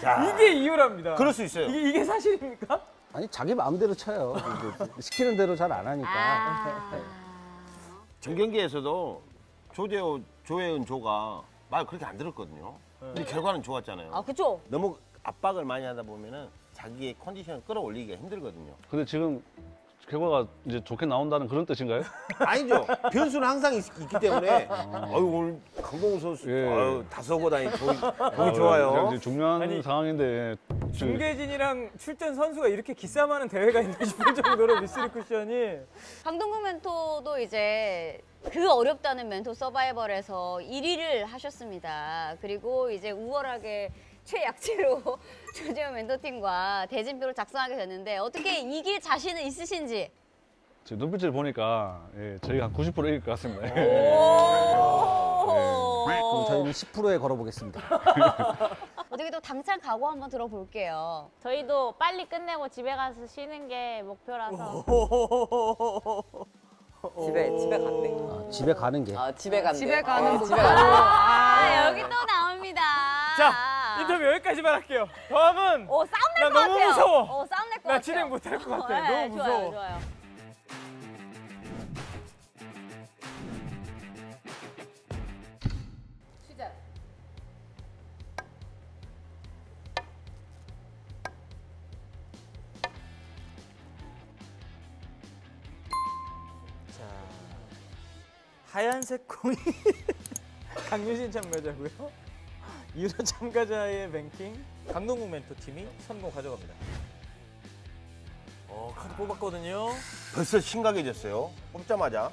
S1: 자,
S2: 이게 이유랍니다.
S1: 그럴 수 있어요.
S2: 이게, 이게 사실입니까?
S11: 아니 자기 마음대로 쳐요. 시키는 대로 잘 안 하니까.
S3: 아.
S1: 전 경기에서도 조재호, 조혜은, 조가 말 그렇게 안 들었거든요. 근데 결과는 좋았잖아요.
S3: 아, 그죠?
S1: 너무 압박을 많이 하다 보면은 자기의 컨디션을 끌어올리기가 힘들거든요.
S11: 근데 지금
S12: 결과가 이제 좋게 나온다는 그런 뜻인가요?
S1: 아니죠. 변수는 항상 있, 기 때문에 아유 오늘 강동우 선수
S12: 예.
S1: 아유 다서고 다니 보기,
S12: 아,
S1: 보기 좋아요.
S12: 이제 중요한
S2: 아니,
S12: 상황인데 저-
S2: 중계진이랑 출전 선수가 이렇게 기싸움하는 대회가 있나 싶을 정도로 미쓰리 쿠션이
S3: 강동국 멘토도 이제 그 어렵다는 멘토 서바이벌에서 1위를 하셨습니다. 그리고 이제 우월하게 최약체로 조재현 멘토팀과 대진표를 작성하게 됐는데 어떻게 이길 자신은 있으신지?
S12: 제 눈빛을 보니까 예, 저희가 한 90% 이길 것 같습니다. 예.
S11: 그럼 저희는 10%에 걸어보겠습니다.
S3: 어떻게 또 당찬 각오 한번 들어볼게요.
S13: 저희도 빨리 끝내고 집에 가서 쉬는 게 목표라서
S10: 집에 집에 갔네.
S11: 아, 집에 가는 게.
S10: 아 집에 간대.
S8: 집에 가는
S10: 어,
S8: 거.
S10: 집에
S3: 아, 여기 또 나옵니다.
S2: 자 인터뷰 여기까지만 할게요. 다음은
S3: 오, 싸움 나날것
S2: 너무
S3: 같아요.
S2: 무서워.
S3: 어, 싸움
S2: 날것나
S3: 같아요.
S2: 진행 못할 것 같아.
S3: 어, 네,
S2: 너무
S3: 좋아요,
S2: 무서워.
S3: 좋아요.
S2: 자 하얀색 공이 강유진 참가자고요. 유로 참가자의 랭킹 강동국 멘토 팀이 선공 가져갑니다. 어 카드 뽑았거든요.
S1: 벌써 심각해졌어요. 뽑자마자.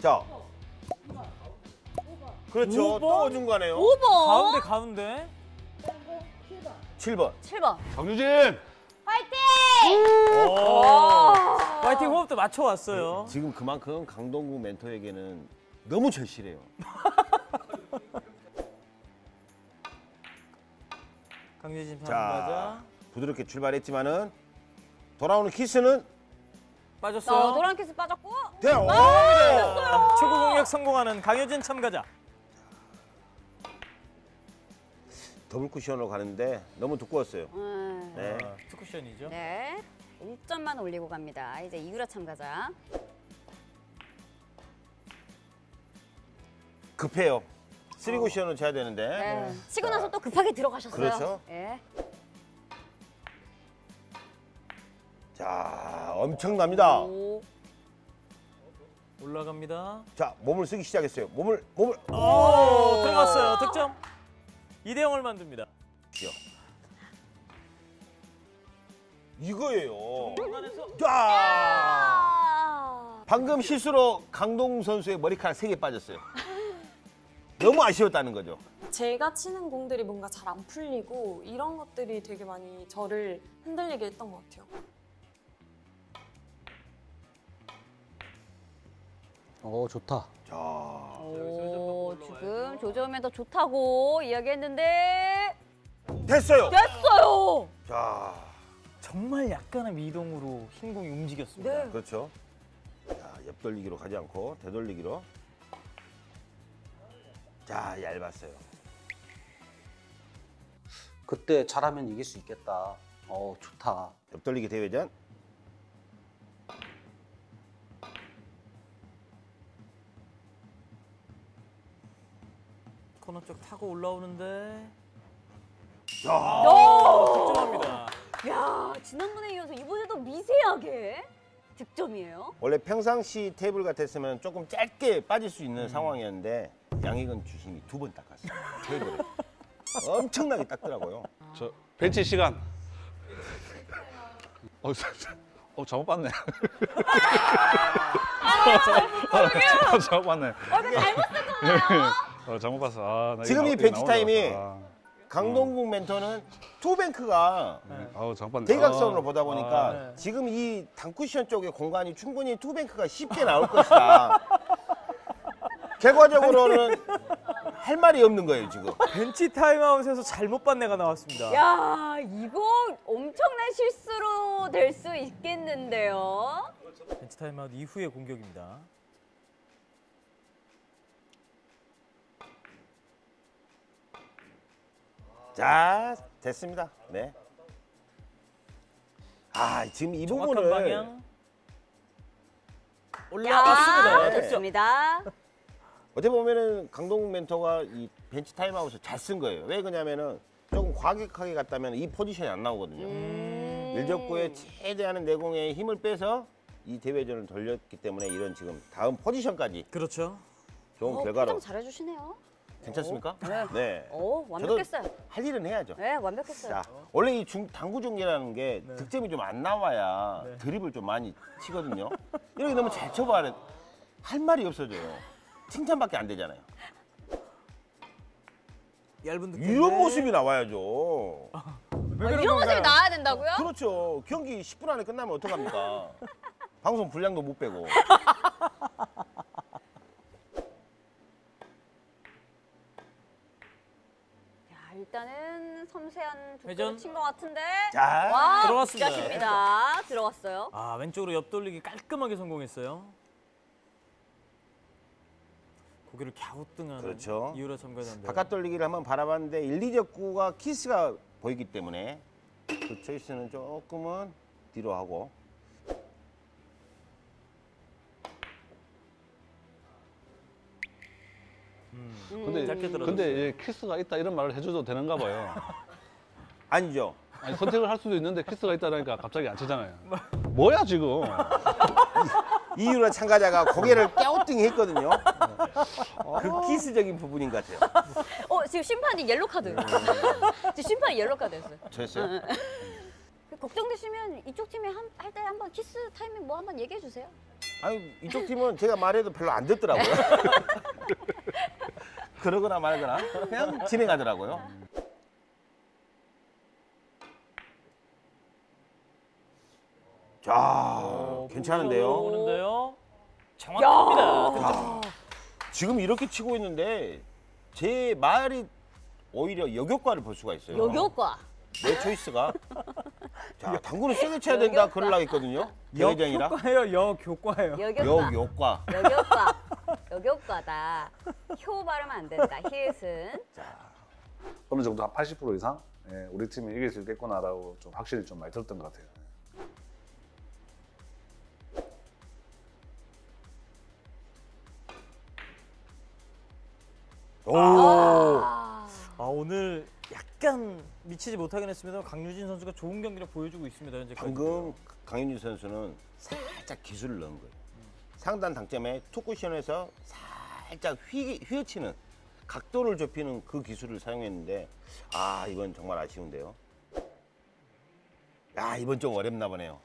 S1: 자. 그렇죠.
S2: 오 번?
S1: 또 중간에요.
S3: 5번.
S2: 가운데 가운데
S1: 7번.
S3: 7번.
S12: 강유진!
S3: 화이팅!
S2: 오. 파이팅 호흡도 맞춰 왔어요.
S1: 지금 그만큼 강동국 멘토에게는 너무 절실해요.
S2: 강유진
S1: 자,
S2: 참가자
S1: 부드럽게 출발했지만은 돌아오는 키스는
S2: 빠졌어요.
S3: 자, 노란 키스 빠졌고.
S1: 돼. 오!
S2: 초구 공격 성공하는 강효진 참가자.
S1: 더블 쿠션으로 가는데 너무 두꺼웠어요.
S3: 음.
S1: 네.
S2: 아, 투쿠션이죠.
S3: 네. 1점만 올리고 갑니다. 이제 이유라 참가자.
S1: 급해요. 쓰리 쿠션으로 쳐야 되는데.
S3: 네. 치고 나서 또 급하게 들어가셨어요.
S1: 그렇죠.
S3: 네.
S1: 자, 엄청납니다.
S3: 오.
S2: 올라갑니다.
S1: 자, 몸을 쓰기 시작했어요. 몸을 몸을
S2: 오, 들어갔어요. 득점. 2대 0을 만듭니다.
S1: 이거예요.
S2: 중간에서
S1: 자!
S3: 아.
S1: 방금 실수로 강동 선수의 머리카락 세 개 빠졌어요. 너무 아쉬웠다는 거죠.
S14: 제가 치는 공들이 뭔가 잘 안 풀리고 이런 것들이 되게 많이 저를 흔들리게 했던 것 같아요.
S11: 어 좋다.
S1: 자,
S3: 오, 지금 조조면 더 좋다고 이야기했는데
S1: 됐어요.
S3: 됐어요.
S1: 자,
S2: 정말 약간의 미동으로 흰 공이 움직였습니다.
S3: 네.
S1: 그렇죠. 자, 옆돌리기로 가지 않고 되돌리기로. 자, 얇았어요.
S11: 그때 잘하면 이길 수 있겠다. 어 좋다.
S1: 옆돌리기 대회전.
S2: 코너 쪽 타고 올라오는데
S1: 자,
S2: 득점합니다.
S3: 야, 지난번에 이어서 이번에도 미세하게 득점이에요.
S1: 원래 평상시 테이블 같았으면 조금 짧게 빠질 수 있는 상황이었는데 양익은 주심이 두 번 닦았어요. 테이블을. 엄청나게 닦더라고요.
S12: 저 벤치 시간. 어, 저- 저- 어 잘못 봤네. 어, 잘못 봤네.
S3: 어, 그 잘못 쓴 건가요?
S12: 어, 잘못 봤어. 아, 나
S1: 지금
S12: 이 나-
S1: 벤치 타임이
S12: 봤어.
S1: 강동국 멘토는 투뱅크가
S12: 아, 아우 봤네.
S1: 대각선으로
S12: 아,
S1: 보다 보니까
S12: 아,
S2: 네.
S1: 지금 이 단쿠션 쪽에 공간이 충분히 투뱅크가 쉽게 나올 것이다. 결과적으로는 할 말이 없는 거예요 지금.
S2: 벤치 타임아웃에서 잘못 반 내가 나왔습니다.
S3: 야, 이거 엄청난 실수로 될 수 있겠는데요.
S2: 벤치 타임아웃 이후의 공격입니다.
S1: 자 됐습니다. 네. 아 지금 이 부분을
S2: 방향
S3: 야,
S2: 올라갔습니다. 득점.
S3: 좋습니다.
S1: 어떻게 보면은 강동국 멘토가 이 벤치 타임아웃을 잘 쓴 거예요. 왜 그러냐면은 조금 과격하게 갔다면 이 포지션이 안 나오거든요.
S3: 음.
S1: 일적구에 최대한의 내공에 힘을 빼서 이 대회전을 돌렸기 때문에 이런 지금 다음 포지션까지
S2: 그렇죠.
S1: 좋은
S3: 어,
S1: 결과로
S3: 포장 잘해주시네요.
S1: 괜찮습니까?
S3: 네.
S1: 네.
S3: 오, 완벽했어요.
S1: 저도 할 일은 해야죠.
S3: 네, 완벽했어요.
S1: 자, 원래 이 중, 당구 중계라는 게
S2: 네.
S1: 득점이 좀 안 나와야 드립을 좀 많이 치거든요. 이렇게 너무 잘 쳐봐야 할 말이 없어져요. 칭찬밖에 안 되잖아요.
S2: 얇은 득점.
S1: 이런 모습이 나와야죠.
S3: 아, 이런 모습이 나와야 된다고요?
S1: 그렇죠. 경기 10분 안에 끝나면 어떡합니까? 방송 분량도 못 빼고.
S3: 야, 일단은 섬세한
S2: 회전.
S3: 친것 같은데.
S2: 자,
S3: 와,
S2: 들어갔습니다.
S3: 기자십니다. 들어갔어요.
S2: 아 왼쪽으로 옆 돌리기 깔끔하게 성공했어요. 고개를 갸우뚱하는
S1: 그렇죠.
S2: 이유라 참가자인데.
S1: 바깥 돌리기를 한번 바라봤는데 1, 2적구가 키스가 보이기 때문에 그 choice는 조금은 뒤로 하고
S12: 근데
S2: 짧게 들어줬어요.
S12: 근데 이 키스가 있다 이런 말을 해줘도 되는가 봐요.
S1: 아니죠.
S12: 아니 선택을 할 수도 있는데 키스가 있다니까 갑자기 안 치잖아요. 뭐야 지금?
S1: 이유라 참가자가 고개를 갸우뚱히 했거든요. 그 키스적인 부분인 것 같아요.
S3: 어, 지금 심판이 옐로 카드.
S1: 네.
S3: 지금 심판이 옐로 카드 했어요.
S1: 저였어요?
S3: 그 걱정되시면 이쪽 팀이 할때 한번 키스 타이밍 뭐 한번 얘기해 주세요.
S1: 아니 이쪽 팀은 제가 말해도 별로 안 듣더라고요. 그러거나 말거나 그냥 진행하더라고요. 자,
S2: 어,
S1: 괜찮은데요?
S2: 오는데요. 정확합니다.
S1: 야. 지금 이렇게 치고 있는데 제 말이 오히려 역효과를 볼 수가 있어요.
S3: 여교과.
S1: 내 초이스가. 자, 당구는 세게 쳐야 된다 그러려고 했거든요. 대회전이라.
S2: 역효과예요. 역효과예요.
S3: 여교과.
S1: 역효과.
S3: 여교과. 여교과다. 효 발음 안 된다. 히읗은.
S12: 어느 정도 한 80% 이상 예, 우리 팀이 이길 수 있겠구나라고 좀 확실히 좀 많이 들었던 것 같아요.
S1: 오.
S2: 아 오늘 약간 미치지 못하긴 했습니다. 강유진 선수가 좋은 경기를 보여주고 있습니다. 현재
S1: 방금 강윤주 선수는 살짝 기술을 넣은 거예요. 상단 당점에 투쿠션에서 살짝 휘, 휘어치는 각도를 좁히는 그 기술을 사용했는데 아 이건 정말 아쉬운데요. 야 이번 좀 어렵나 보네요.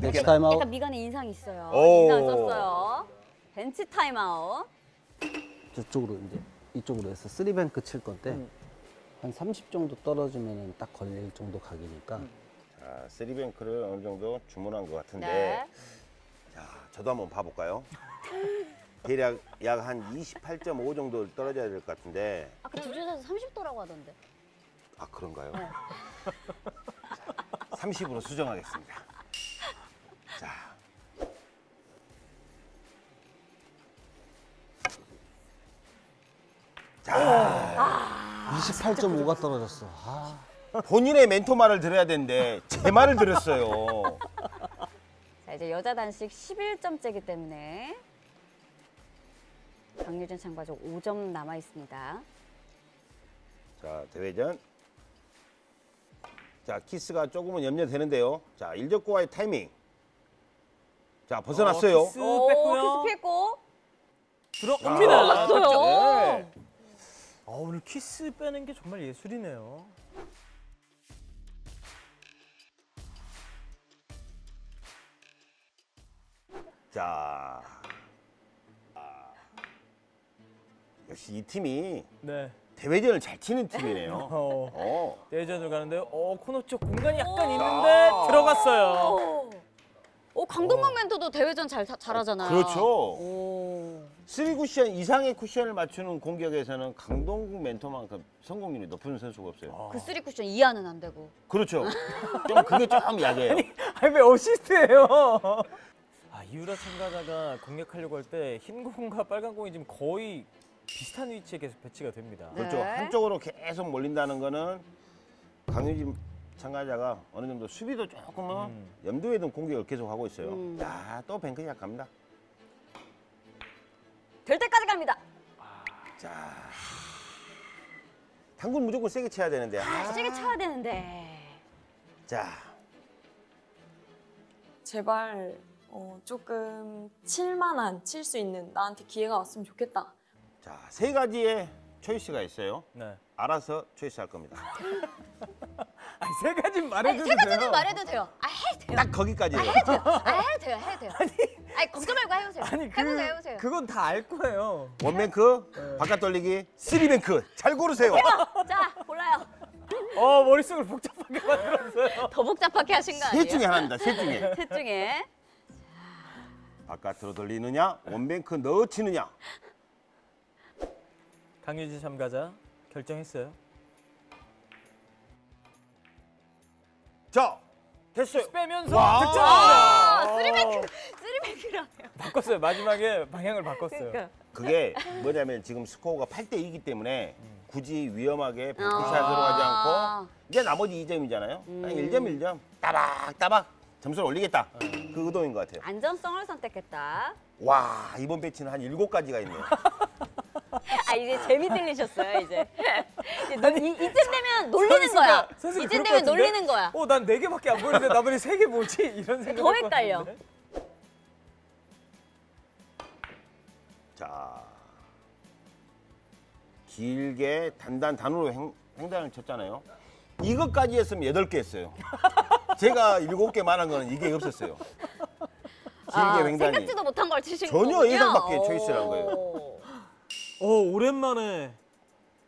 S11: 벤치 타임아웃.
S3: 약간 미간에 인상이 있어요.
S1: 오.
S3: 인상 썼어요. 벤치 타임아웃.
S11: 저쪽으로 이제 이쪽으로 해서 쓰리뱅크 칠 건데
S1: 음.
S11: 한30 정도 떨어지면 딱 걸릴 정도 각이니까
S1: 자 쓰리뱅크를 어느 정도 주문한 것 같은데
S3: 네.
S1: 자 저도 한번 봐볼까요? 대략 약 한 28.5 정도 떨어져야 될 것 같은데
S3: 아까 두 주에서 30도라고 하던데.
S1: 아 그런가요? 30으로 수정하겠습니다. 자.
S11: 28.5가 떨어졌어. 아.
S1: 본인의 멘토 말을 들어야 되는데 제 말을 들었어요.
S3: 자, 이제 여자 단식 11점째이기 때문에 강유진 참가자 5점 남아 있습니다.
S1: 자, 대회전. 자, 키스가 조금은 염려되는데요. 자, 일적구와의 타이밍. 자, 벗어났어요.
S2: 어, 키스
S3: 오,
S2: 뺐고요.
S3: 키스 피했고.
S2: 들어갑니다.
S3: 들어갔어요.
S1: 네.
S2: 아, 오늘 키스 빼는 게 정말 예술이네요.
S1: 자. 아. 역시 이 팀이
S2: 네.
S1: 대회전을 잘 치는 팀이네요.
S2: 어,
S1: 어.
S2: 대전을 가는데요. 어, 코너 쪽 공간이 약간 있는데 들어갔어요.
S3: 오, 오 강동궁 멘토도 대회전 잘 타- 잘하잖아요.
S1: 그렇죠.
S3: 오.
S1: 3쿠션 이상의 쿠션을 맞추는 공격에서는 강동궁 멘토만큼 성공률이 높은 선수가 없어요.
S3: 그 쓰리 쿠션 이하는 안 되고.
S1: 그렇죠. 좀 그게 좀 약해요.
S2: 아니 왜 어시스트예요? 아 이유라 참가자가 공략하려고 할 때 흰 공과 빨간 공이 지금 거의 비슷한 위치에 계속 배치가 됩니다.
S3: 네.
S1: 그렇죠. 한쪽으로 계속 몰린다는 거는 강유진 참가자가 어느 정도 수비도 조금은
S2: 음.
S1: 염두에 둔 공격을 계속 하고 있어요.
S3: 음.
S1: 자, 또 뱅크샷 갑니다.
S3: 될 때까지 갑니다.
S1: 자. 당구는 무조건 세게 쳐야 되는데.
S3: 아,
S1: 아.
S3: 세게 쳐야 되는데.
S1: 자.
S14: 제발 어, 조금 칠만한 칠 수 있는 나한테 기회가 왔으면 좋겠다.
S1: 자, 세 가지의 choice가 있어요.
S2: 네.
S1: 알아서 choice할 겁니다.
S2: 아니, 세 가지
S3: 아니,
S2: 말해도
S3: 세 가지는
S2: 돼요.
S3: 말해도 돼요. 아 해도 돼요.
S1: 딱 거기까지예요.
S3: 아 해도 돼요. 아 해도 돼요. 해도 돼요. 아니, 걱정 말고 해보세요.
S2: 아니,
S3: 해보세요.
S2: 그,
S3: 해보세요.
S2: 그건 다 알 거예요.
S1: 원뱅크, 바깥 돌리기, 쓰리뱅크 잘 고르세요.
S3: 자 골라요.
S2: 어, 머릿속을 복잡하게 만들었어요.
S3: 더 복잡하게 하신 거 아니에요?
S1: 셋 중에 하나입니다. 셋 중에.
S3: 셋 중에
S1: 바깥으로 돌리느냐, 원뱅크 넣어치느냐.
S2: 강유진 참가자 결정했어요.
S1: 자, 됐어요.
S2: 빼면서
S1: 와.
S2: 득점합니다.
S3: 아, 쓰리뱅크 쓰리뱅크라네요.
S2: 바꿨어요. 마지막에 방향을 바꿨어요.
S3: 그러니까.
S1: 그게 뭐냐면 지금 스코어가 8대 2이기 때문에 굳이 위험하게 뱅크샷으로
S3: 아.
S1: 하지 않고 이제 나머지 2점이잖아요.
S3: 음.
S1: 1점 1점 따박 따박 점수를 올리겠다. 그 의도인 것 같아요.
S3: 안전성을 선택했다.
S1: 와 이번 배치는 한 7가지가 있네요.
S3: 아 이제 재미 들리셨어요 이제. 이제 노- 이, 이쯤 되면 놀리는 거야.
S2: 선수가
S3: 이쯤 되면? 놀리는 거야.
S2: 어, 난 네 개밖에 안 보이는데 나머지 세 개 뭐지? 이런 생각.
S3: 더 헷갈려.
S1: 자 길게 단단 단으로 행, 횡단을 쳤잖아요. 이것까지 했으면 8개 했어요. 제가 7개 말한 거는 이게 없었어요. 길게
S3: 아,
S1: 횡단이.
S3: 생각지도 못한 걸 치신
S1: 전혀
S3: 거군요.
S1: 예상 밖의
S3: 오.
S1: 초이스란 거예요.
S2: 오, 오랜만에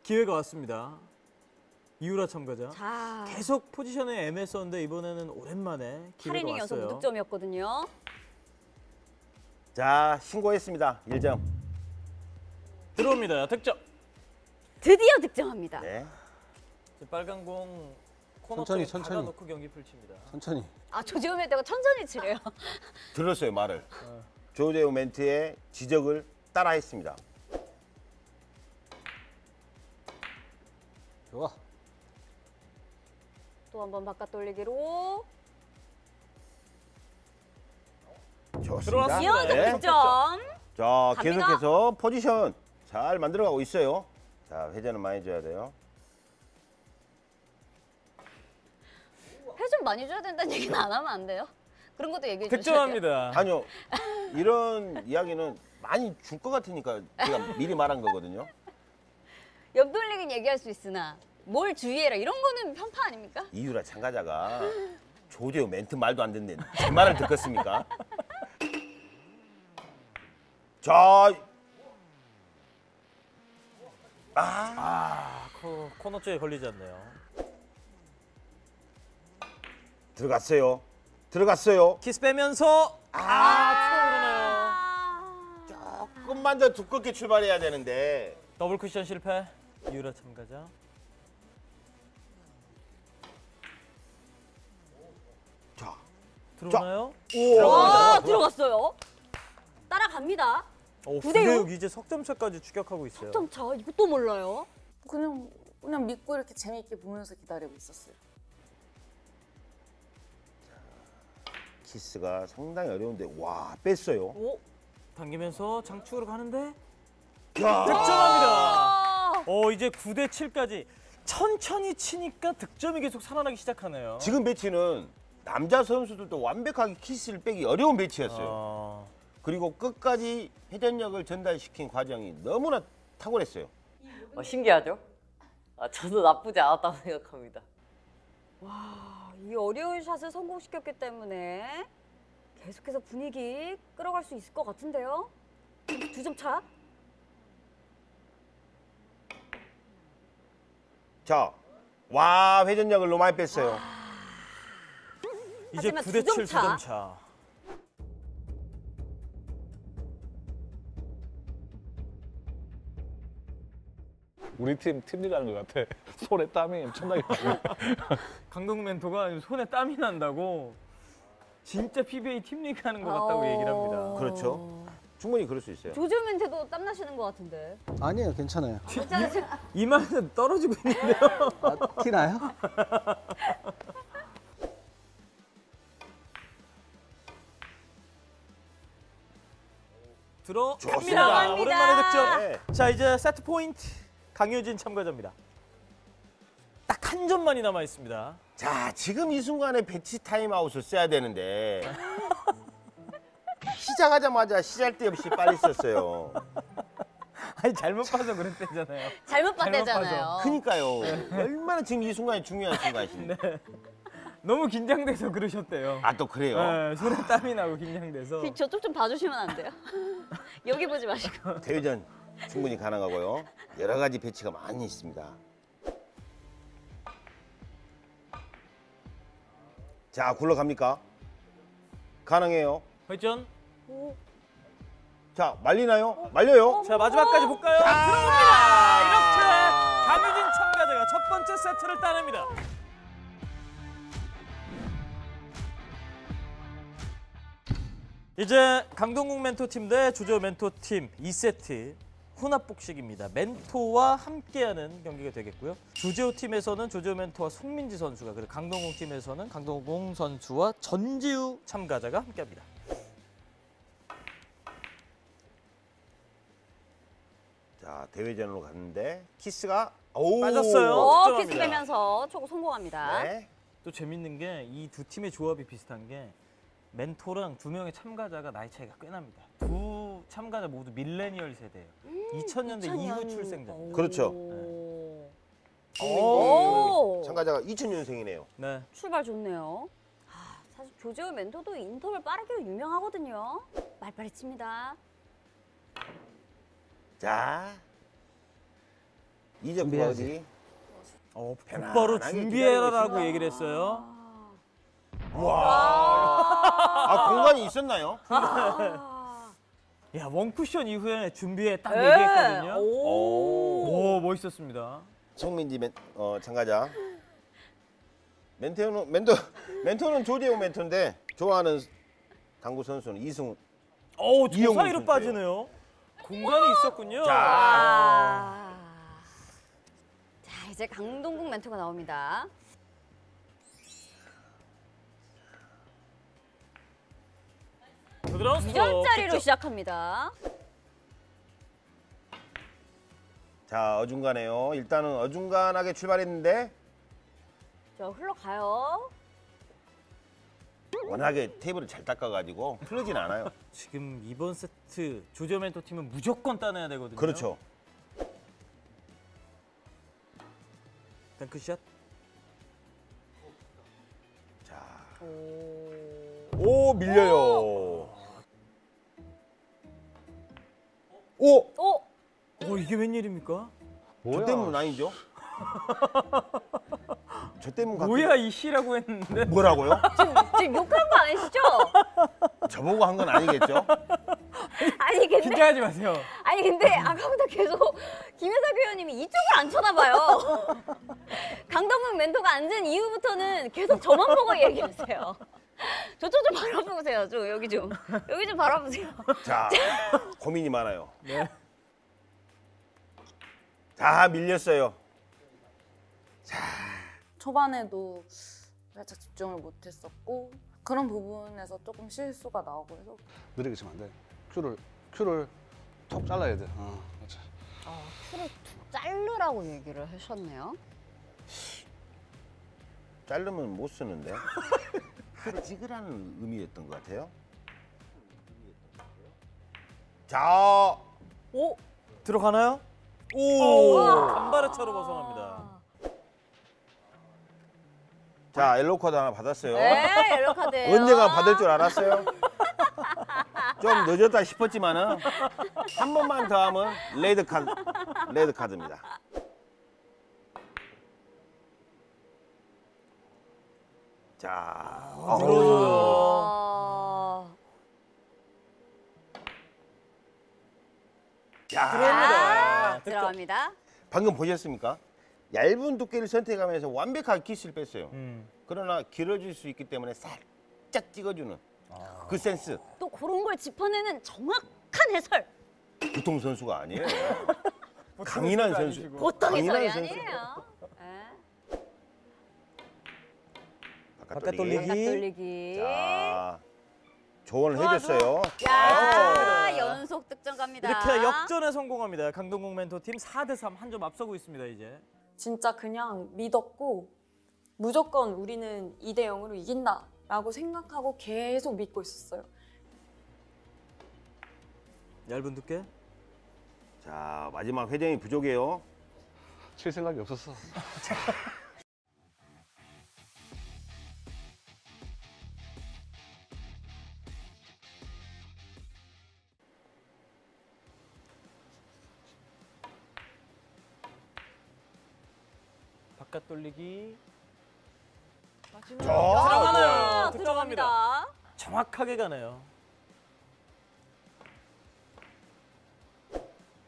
S2: 기회가 왔습니다. 이유라 참가자.
S3: 자,
S2: 계속 포지션에 애매했었는데 이번에는 오랜만에 기회가
S3: 8이닝 연속
S2: 왔어요.
S3: 무득점이었거든요.
S1: 자 신고했습니다. 1점.
S2: 들어옵니다. 득점.
S3: 드디어 득점합니다.
S1: 네.
S2: 이제 빨간 공 코너
S11: 천천히,
S2: 쪽에
S11: 천천히.
S2: 박아놓고 경기 펼칩니다.
S11: 천천히.
S3: 아 조지훈 멘트가 천천히 치래요.
S1: 들었어요 말을. 조재호 멘트의 지적을 따라했습니다.
S11: 좋아.
S3: 또 한 번 바깥 돌리기로
S1: 좋습니다.
S3: 이어서
S1: 네.
S3: 득점.
S1: 자
S3: 갑니다.
S1: 계속해서 포지션 잘 만들어가고 있어요. 자 회전은 많이 줘야 돼요.
S3: 회좀 많이 줘야 된다는 얘기는 안 하면 안 돼요? 그런 것도 얘기해 돼요.
S2: 득점합니다.
S1: 아니요 이런 이야기는 많이 줄 것 같으니까 제가 미리 말한 거거든요.
S3: 옆 돌리긴 얘기할 수 있으나 뭘 주의해라 이런 거는 편파 아닙니까?
S1: 이유라 참가자가 조재호 멘트 말도 안 듣는데 제 말을 듣겠습니까? 자,
S2: 아, 코, 코너 쪽에 걸리지 않네요.
S1: 들어갔어요. 들어갔어요.
S2: 키스 빼면서 아,
S1: 조금만 더 두껍게 출발해야 되는데
S2: 더블 쿠션 실패. 이유라 참가자.
S1: 자,
S2: 들어오나요?
S3: 와 들어갔어요. 따라갑니다.
S2: 오,
S3: 구대 육.
S2: 9대6 이제 석점차까지 추격하고 있어요.
S3: 점 차. 이것도 몰라요.
S9: 그냥 그냥 믿고 이렇게 재미있게 보면서 기다리고 있었어요.
S1: 키스가 상당히 어려운데 와 뺐어요.
S3: 오.
S2: 당기면서 장축으로 가는데
S1: 야,
S2: 득점합니다. 어, 이제 9대 7까지 천천히 치니까 득점이 계속 살아나기 시작하네요.
S1: 지금 배치는 남자 선수들도 완벽하게 키스를 빼기 어려운 배치였어요.
S2: 어,
S1: 그리고 끝까지 회전력을 전달시킨 과정이 너무나 탁월했어요.
S10: 어, 신기하죠? 아, 저도 나쁘지 않았다고 생각합니다.
S3: 와, 이 어려운 샷을 성공시켰기 때문에 계속해서 분위기 끌어갈 수 있을 것 같은데요. 두 점 차.
S1: 자, 와 회전력을 너무 많이 뺐어요.
S2: 이제
S3: 하지만
S2: 9대
S3: 두점
S2: 7
S3: 차.
S2: 2점 차.
S12: 우리 팀 팀리라는 것 같아. 손에 땀이 엄청나게 나고.
S2: 강동 멘토가 손에 땀이 난다고 진짜 PBA 팀리그 하는 것 같다고
S3: 어.
S2: 얘기를 합니다.
S1: 그렇죠. 충분히 그럴 수 있어요.
S3: 조준 멘트도 땀 나시는 것 같은데.
S11: 아니에요, 괜찮아요.
S3: 괜찮으세요?
S2: 이마는 떨어지고 있는데요.
S11: 아, 티 나요?
S2: 들어갑니다.
S3: 들어갑니다.
S2: 오랜만에 득점.
S1: 네.
S2: 자 이제 세트 포인트 강효진 참가자입니다. 딱 한 점만이 남아 있습니다.
S1: 자, 지금 이 순간에 벤치 타임아웃을 써야 되는데 시작하자마자 시잘데 없이 빨리 썼어요.
S2: 아니 잘못 봐서 그랬대잖아요.
S3: 잘못 봤대잖아요.
S1: 그니까요. 얼마나 지금 이 순간이 중요한 순간이신데.
S2: 너무 긴장돼서 그러셨대요.
S1: 아, 또 그래요?
S2: 네, 손에 땀이 나고 긴장돼서.
S3: 그 저쪽 좀 봐주시면 안 돼요? 여기 보지 마시고.
S1: 대회전 충분히 가능하고요. 여러 가지 배치가 많이 있습니다. 자, 굴러갑니까? 가능해요.
S2: 회전.
S1: 자, 말리나요? 말려요.
S2: 자 마지막까지 볼까요? 들어옵니다. 이렇게 강유진 참가자가 첫 번째 세트를 따냅니다. 이제 강동국 멘토팀 대 조조 멘토팀 2세트 혼합복식입니다. 멘토와 함께하는 경기가 되겠고요. 조재호 팀에서는 조재호 멘토와 송민지 선수가 그리고 강동국 팀에서는 강동국 선수와 전지우 참가자가 함께합니다.
S1: 자, 대회전으로 갔는데 키스가 오!
S2: 빠졌어요.
S3: 어,
S2: 득점합니다.
S3: 키스 빼면서 초구 성공합니다.
S1: 네.
S2: 또 재밌는 게 이 두 팀의 조합이 비슷한 게 멘토랑 두 명의 참가자가 나이 차이가 꽤 납니다. 두 참가자 모두 밀레니얼 세대예요. 2000년대
S3: 2000년.
S2: 이후 출생자.
S1: 그렇죠.
S3: 오.
S1: 참가자가 2000년생이네요.
S2: 네.
S3: 출발 좋네요. 아, 사실 조재호 멘토도 인터벌 빠르기로 유명하거든요. 말빨리 칩니다.
S1: 자. 이제
S11: 준비해야지.
S1: 구하지.
S2: 어,
S1: 편안하게
S2: 곧바로 준비해라라고. 얘기를 했어요.
S1: 아, 공간이 있었나요?
S2: 야, 원쿠션 이후에 준비해 딱
S3: 네.
S2: 얘기했거든요.
S1: 오.
S2: 오, 멋있었습니다.
S1: 송민지 멘, 어, 참가자. 멘토는 멘토 멘토는 조재호 멘토인데 좋아하는 당구 선수는 이승.
S2: 오, 저 사이로. 빠지네요. 공간이 있었군요.
S1: 자.
S3: 아. 자, 이제 강동국 멘토가 나옵니다.
S2: 부드러운 스트로크.
S3: 2점짜리로
S2: 득점.
S3: 시작합니다.
S1: 자, 어중간해요. 일단은 어중간하게 출발했는데
S3: 자, 흘러가요.
S1: 워낙에 테이블을 잘 닦아가지고 흐르진 않아요.
S2: 지금 이번 세트 조조 멘토 팀은 무조건 따내야 되거든요.
S1: 그렇죠.
S2: 덩크샷.
S1: 오 밀려요. 오!
S3: 오!
S2: 어, 이게 웬일입니까?
S1: 저 때문 아니죠? 저 때문 같
S2: 뭐야 이 시라고 했는데.
S1: 뭐라고요?
S3: 지금 욕한 거 아니시죠?
S1: 저보고 한 건 아니겠죠?
S3: 아니 근데
S2: 긴장하지 마세요.
S3: 아니 근데 아까부터 계속 김혜석 의원님이 이쪽을 안 쳐다봐요. 강동국 멘토가 앉은 이후부터는 계속 저만 보고 얘기하세요. 저쪽 좀 바라보세요. 좀 여기 좀 여기 좀 바라보세요.
S1: 자, 고민이 많아요.
S2: 네.
S1: 다 밀렸어요.
S9: 초반에도 살짝 집중을 못했었고 그런 부분에서 조금 실수가 나오고 해서
S12: 느리게 치면 안 돼. 큐를 큐를 톡 잘라야 돼. 어, 그렇지.
S3: 아, 풀을 툭 자르라고 얘기를 하셨네요.
S1: 자르면 못 쓰는데. 찍으라는 의미였던 것 같아요. 자,
S3: 오!
S2: 들어가나요? 오!
S3: 우와.
S2: 간발의 차로 벗어납니다.
S1: 자 옐로우 카드 하나 받았어요.
S3: 네, 카드예요.
S1: 언젠가 받을 줄 알았어요? 좀 늦었다 싶었지만은 한 번만 더 하면 레드 카드, 레드 카드입니다. 자. 어... 야,
S3: 자, 들어갑니다.
S1: 방금 보셨습니까? 얇은 두께를 선택하면서 완벽하게 키스를 뺐어요.
S2: 음.
S1: 그러나 길어질 수 있기 때문에 살짝 찍어주는 그 센스.
S3: 또 그런 걸 짚어내는 정확한 해설.
S1: 보통 선수가 아니에요. 강인한 선수.
S3: 보통 해설이. 아니에요. 네.
S2: 바깥 돌리기.
S3: 바깥 돌리기.
S1: 자, 조언을
S3: 좋아,
S1: 해줬어요.
S3: 야, 연속 득점 갑니다.
S2: 이렇게 역전에 성공합니다. 강동국 멘토 팀 4대 3 한 점 앞서고 있습니다, 이제.
S14: 진짜 그냥 믿었고 무조건 우리는 2대 0으로 이긴다 라고 생각하고 계속 믿고 있었어요.
S2: 얇은 두께.
S1: 자 마지막 회전이 부족해요.
S11: 칠 생각이 없었어.
S2: 바깥 돌리기.
S3: 자,
S2: 들어가나요?
S3: 들어갑니다.
S2: 정확하게 가네요.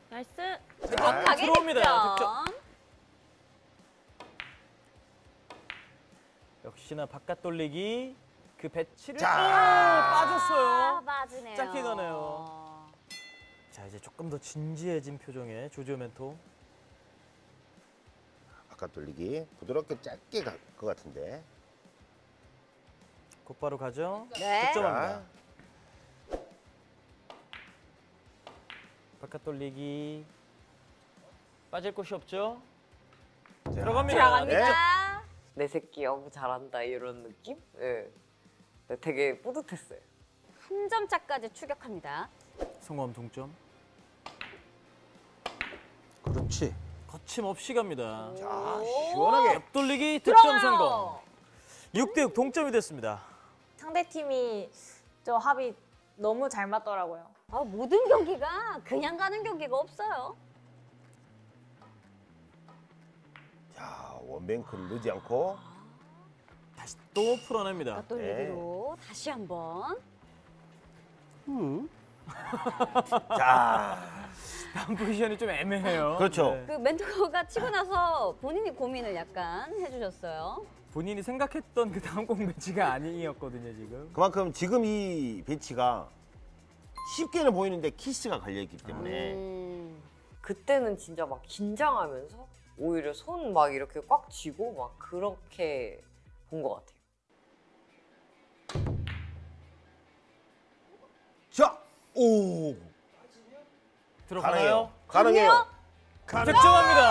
S13: Nice.
S3: 정확하게
S2: 들어옵니다.
S3: 득점.
S2: 역시나 바깥 돌리기. 그 배치를
S1: 자.
S2: 아, 빠졌어요.
S3: 아, 맞으네요.
S2: 짧게 가네요. 자 이제 조금 더 진지해진 표정의 조재호 멘토.
S1: 바깥 돌리기 부드럽게 짧게 갈 것 같은데.
S2: 곧바로 가죠.
S3: 네.
S2: 득점합니다. 바깥 돌리기. 빠질 곳이 없죠. 들어갑니다.
S3: 들어갑니다.
S10: 내 새끼 너무 잘한다 이런 느낌? 예. 네, 되게 뿌듯했어요.
S3: 한 점 차까지 추격합니다.
S2: 성공 동점.
S11: 그렇지.
S2: 거침없이 갑니다.
S1: 자 시원하게.
S2: 옆돌리기 득점
S3: 들어가요.
S2: 성공. 6대6 동점이 됐습니다.
S13: 상대 팀이 저 합이 너무 잘 맞더라고요.
S3: 아, 모든 경기가 그냥 가는 경기가 없어요.
S1: 자 원뱅크 넣지 않고.
S2: 다시 또 풀어냅니다.
S3: 돌리기로 다시 한번.
S1: 자
S2: 다음 포지션이 좀 애매해요.
S1: 그렇죠.
S2: 네.
S3: 그 멘토가 치고 나서 본인이 고민을 약간 해주셨어요.
S2: 본인이 생각했던 그 다음 공 매치가 아니었거든요 지금.
S1: 그만큼 지금 이 배치가 쉽게는 보이는데 키스가 걸려 있기 때문에
S3: 음,
S10: 그때는 진짜 막 긴장하면서 오히려 손 막 이렇게 꽉 쥐고 막 그렇게 본 것 같아요.
S1: 자, 오
S2: 들어가나요?
S1: 가능해요.
S2: 득점합니다.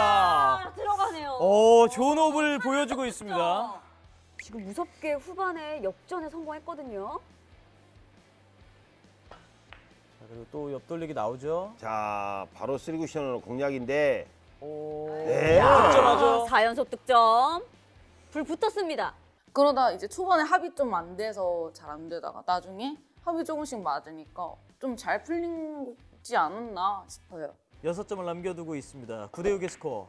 S3: 아, 들어가네요.
S2: 오, 좋은 호흡을 보여주고 있습니다.
S3: 지금 무섭게 후반에 역전에 성공했거든요.
S2: 자, 그리고 또 옆돌리기 나오죠.
S1: 자, 바로 쓰리쿠션으로 공략인데
S10: 오.
S1: 네.
S2: 득점하죠.
S3: 4연속 득점. 불 붙었습니다.
S9: 그러다 이제 초반에 합이 좀 안 돼서 잘 안 되다가 나중에 합이 조금씩 맞으니까 좀 잘 풀리지 않았나 싶어요.
S2: 여섯 점을 남겨두고 있습니다. 9대 6의 스코어.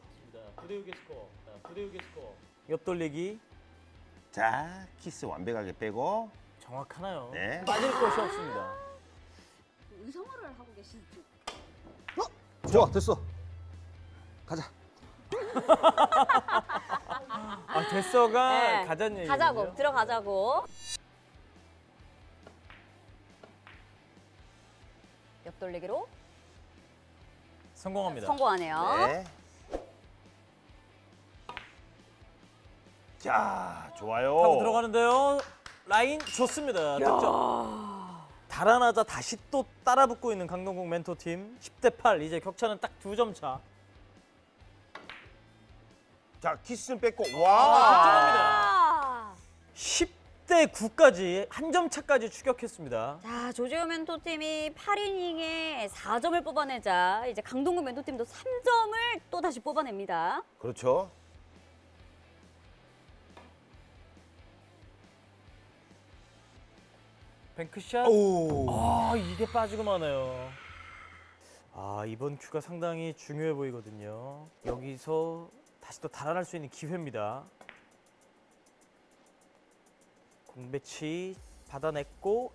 S2: 9대 6의 스코어. 9대 6의 스코어. 옆돌리기
S1: 자, 키스 완벽하게 빼고
S2: 정확하나요?
S1: 네.
S2: 빠질 곳이 없습니다.
S3: 의성어를 하고 계시죠?
S11: 좋아 됐어. 가자.
S2: 아, 됐어가
S3: 네.
S2: 가자는 얘기죠.
S3: 가자고 들어가자고. 옆돌리기로
S2: 성공합니다.
S3: 성공하네요.
S1: 네. 자, 좋아요.
S2: 타고 들어가는데요. 라인 좋습니다. 득점. 달아나자 다시 또 따라 붙고 있는 강동국 멘토팀 10대 8 이제 격차는 딱 두 점 차.
S1: 자, 키스는 뺐고
S2: 아,
S1: 와.
S3: 아.
S2: 10 대 9까지 한 점 차까지 추격했습니다.
S3: 자, 조지오 멘토팀이 8이닝에 4점을 뽑아내자 이제 강동구 멘토팀도 3점을 또 다시 뽑아냅니다.
S1: 그렇죠.
S2: 뱅크샷.
S1: 오.
S2: 아 이게 빠지고 마네요. 아 이번 큐가 상당히 중요해 보이거든요. 여기서 다시 또 달아날 수 있는 기회입니다. 공배치 받아냈고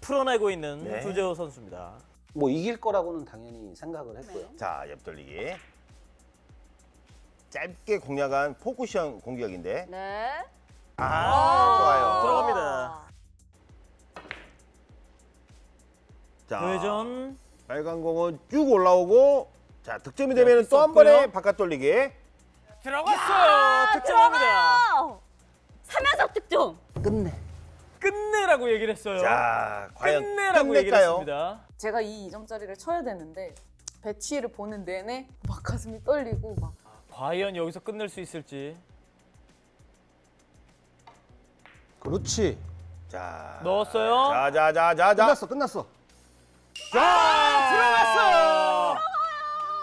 S2: 풀어내고 있는
S1: 네.
S2: 조재호 선수입니다.
S11: 뭐 이길 거라고는 당연히 생각을 했고요.
S1: 자, 옆돌리기. 짧게 공략한 포쿠션 공격인데.
S3: 네.
S1: 아, 좋아요.
S2: 들어갑니다.
S1: 자,
S2: 회전
S1: 빨간 공은 쭉 올라오고 자, 득점이 되면 또 한. 번에 바깥 돌리기.
S2: 들어갔어요. 득점합니다.
S3: 3연속 득점.
S11: 끝내.
S2: 끝내라고 얘기를 했어요.
S1: 자, 과연
S2: 끝내라고 얘기를
S1: 끝낼까요?
S2: 했습니다.
S9: 제가 이 2점짜리를 쳐야 되는데 배치를 보는 내내 막 가슴이 떨리고 막
S2: 과연 여기서 끝낼 수 있을지.
S11: 그렇지.
S1: 자.
S2: 넣었어요.
S1: 자 자 자 자 자.
S11: 끝났어, 끝났어.
S2: 자, 들어갔어요.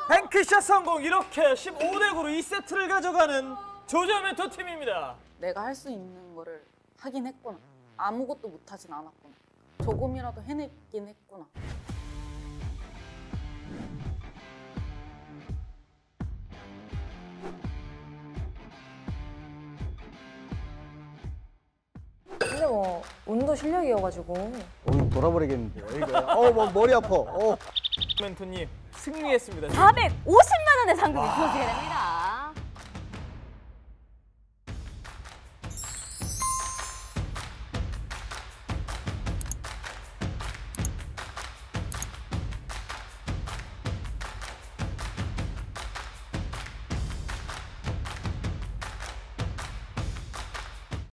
S2: 뱅크샷 성공. 이렇게 15대 9로 2세트를 가져가는 조조 멘토 팀입니다.
S9: 내가 할 수 있는 거를 하긴 했구나. 아무것도 못하진 않았구나. 조금이라도 해냈긴 했구나.
S6: 근데 뭐 운도 실력이어가지고
S11: 오늘 돌아버리겠는데요. 이거. 어, 뭐 머리 아파. 어.
S2: 멘토님 승리했습니다.
S3: 450만 원의 상금이 주어지게 됩니다.